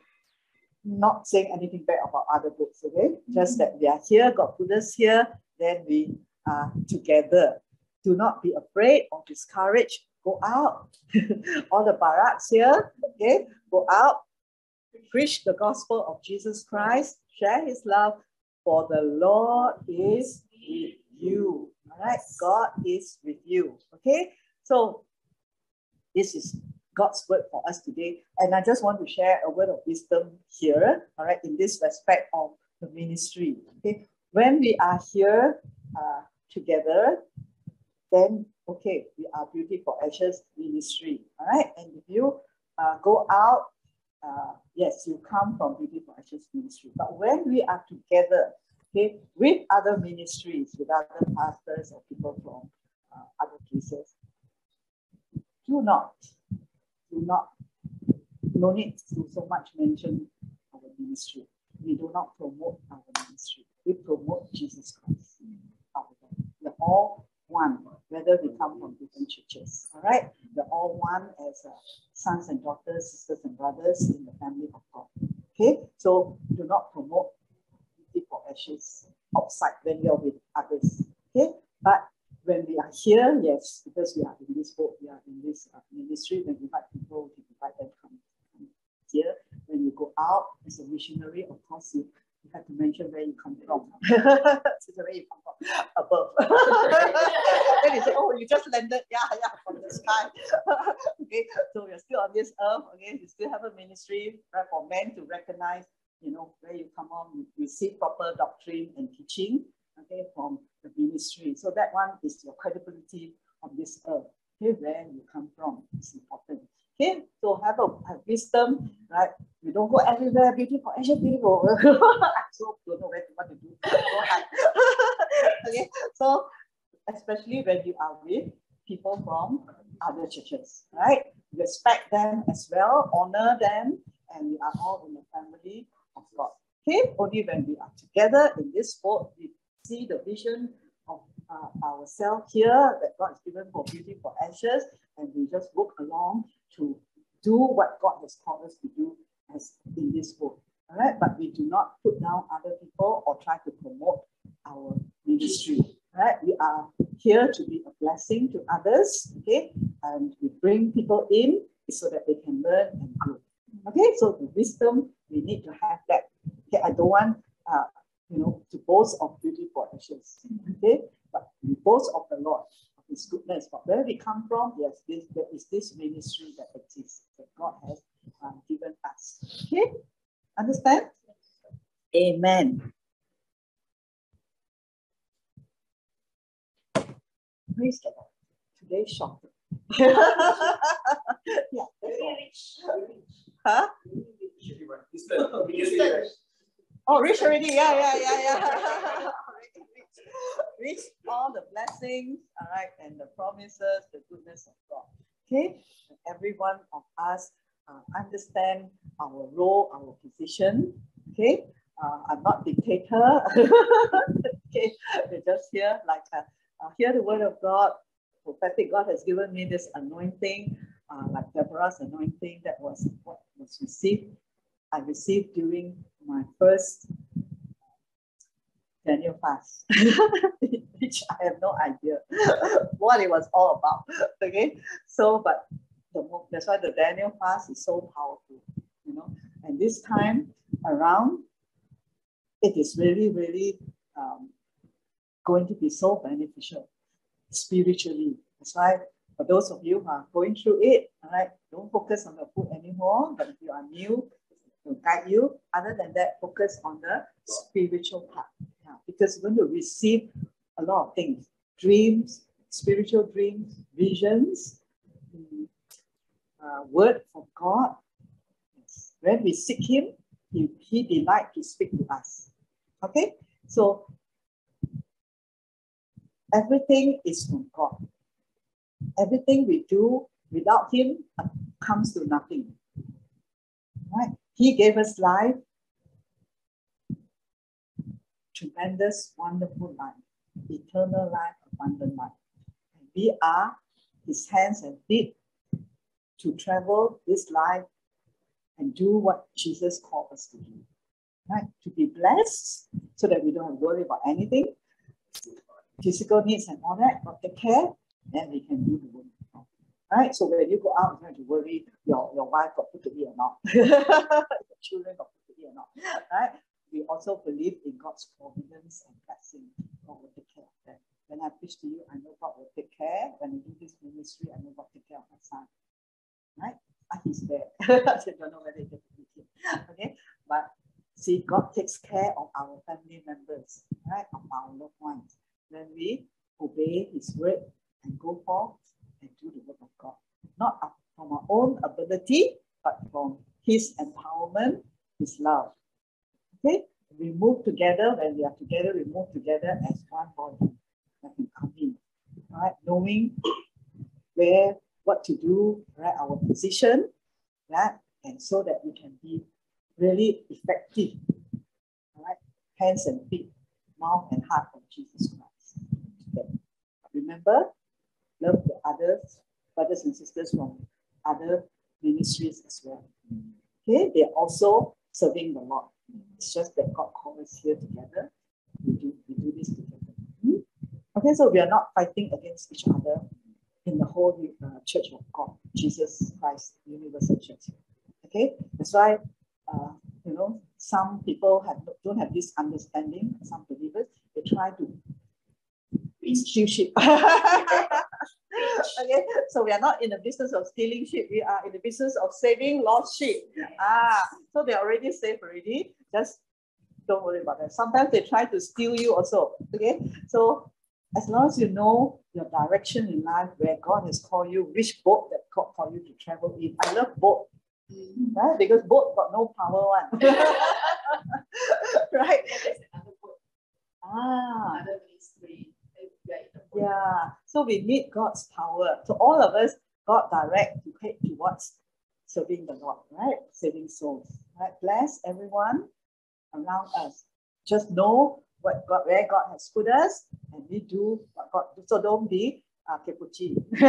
Not saying anything bad about other books, okay? Just that we are here, God put us here, then we are together. Do not be afraid or discouraged. Go out. All the Baraks here, okay? Go out, preach the gospel of Jesus Christ, share his love, for the Lord is with you. All right, God is with you. Okay, so this is God's word for us today. And I just want to share a word of wisdom here, all right, in this respect of the ministry. Okay, when we are here uh, together, then okay, we are Beauty for Ashes ministry, all right? And if you uh, go out, uh, yes, you come from Beauty for Ashes ministry. But when we are together, okay, with other ministries, with other pastors or people from uh, other places. Do not, do not, no need to so much mention our ministry. we do not promote our ministry. We promote Jesus Christ. We're all one, whether we come from different churches. All right? We're all one as uh, sons and daughters, sisters and brothers in the family of God. Okay? So do not promote for ashes outside when you're with others. Okay? But when we are here, yes, because we are in this boat, we are in this uh, ministry, when we invite people, we invite them come, come here. When you go out as a missionary, of course, you, you have to mention where you come from. so where you come from, above. then you say, oh, you just landed, yeah, yeah, from the sky. okay, so you're still on this earth, okay, you still have a ministry right, for men to recognize, you know, where you come on, receive proper doctrine and teaching, okay, from the ministry. So that one is your credibility on this earth. Okay, where you come from is important. Okay, so have a have wisdom, right? We don't go everywhere, beautiful, Asia beautiful. I so don't know where to, what to do. okay, so especially when you are with people from other churches, right? Respect them as well, honor them, and we are all in the family of God. Okay, only when we are together in this boat, we see the vision of uh, ourselves here that God has given for beauty for ashes, and we just work along to do what God has called us to do as in this book. All right, but we do not put down other people or try to promote our ministry. All right, we are here to be a blessing to others. Okay, and we bring people in so that they can learn and grow. Okay, so the wisdom we need to have that. Okay, I don't want uh, you know, to boast of beauty for ashes. Okay, but we boast of the Lord, of His goodness. But where we come from, yes, this, there is this ministry that exists that God has um, given us. Okay, understand? Amen. Praise the Lord. Today's shorter. yeah, Very rich. Huh? Oh, rich already. Yeah, yeah, yeah, yeah. reach all the blessings, all right, and the promises, the goodness of God. Okay, and every one of us uh, understand our role, our position. Okay, uh, I'm not dictator. okay, we're just here, like uh, uh, hear the word of God. Prophetic God has given me this anointing, uh, like Deborah's anointing that was what was received. I received during my first Daniel fast, which I have no idea what it was all about. Okay, so but the, that's why the Daniel fast is so powerful, you know. And this time around, it is really, really um, going to be so beneficial spiritually. That's why for those of you who are going through it, all right, don't focus on the food anymore. But if you are new, to guide you. Other than that, focus on the spiritual part. Yeah, because you're going to receive a lot of things dreams, spiritual dreams, visions, mm, uh, word from God. Yes. When we seek Him, He, he delight to speak to us. Okay? So, everything is from God. Everything we do without Him comes to nothing. Right? He gave us life, tremendous, wonderful life, eternal life, abundant life. And we are his hands and feet to travel this life and do what Jesus called us to do. Right? To be blessed so that we don't worry about anything, physical needs and all that, but take care, then we can do the work right? So when you go out, you have to worry your, your wife got put to eat or not, your children got put to eat or not, right? We also believe in God's providence and blessing. God will take care of them. When I preach to you, I know God will take care. When I do this ministry, I know God will take care of my son, right? Ah, he's there. I don't know whether he to meet him, okay? But see, God takes care of our family members, right? Of our loved ones. When we obey His word and go forth and do the work of God. Not from our own ability, but from His empowerment, His love. Okay? We move together. When we are together, we move together as one body. Come in. Right? Knowing where, what to do, right? Our position, right? And so that we can be really effective right? hands and feet, mouth and heart of Jesus Christ. Remember, love the others, brothers and sisters from other ministries as well. Okay, they're also serving the Lord. It's just that God called us here together. We do, we do this together. Hmm? Okay, so we are not fighting against each other in the whole uh, Church of God, Jesus Christ Universal Church. Okay, that's why uh, you know some people have don't have this understanding. Some believers they try to steal sheep. okay, so we are not in the business of stealing sheep. We are in the business of saving lost sheep. Ah, so they're already safe already. Just don't worry about that. Sometimes they try to steal you also. Okay, so as long as you know your direction in life, where God has called you, which boat that God called you to travel in. I love boat, mm. right? Because boat got no power one. right? Ah. Yeah. So we need God's power. So all of us, God direct to head towards serving the Lord, right? Saving souls. Right? Bless everyone around us. Just know what God, where God has put us, and we do what God. So don't be uh, kepuchi.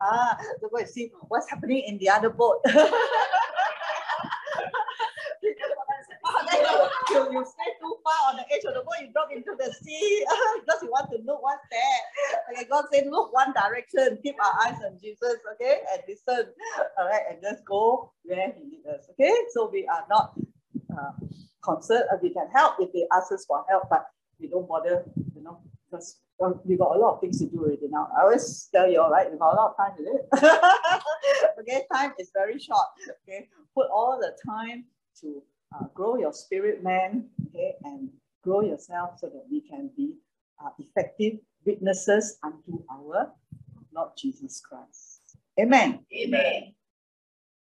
ah, so go and see what's happening in the other boat. you, you stay too on the edge of the boat, you drop into the sea because you want to look what's there. Okay, God said, look one direction, keep our eyes on Jesus, okay, and listen, all right, and just go where He leads us, okay? So we are not uh, concerned, uh, we can help if they ask us for help, but we don't bother, you know, because we got a lot of things to do already now. I always tell you, all right, we got a lot of time, is it? okay, time is very short. Okay, put all the time to uh, grow your spirit man, okay, and grow yourself so that we can be uh, effective witnesses unto our Lord Jesus Christ. Amen. Amen.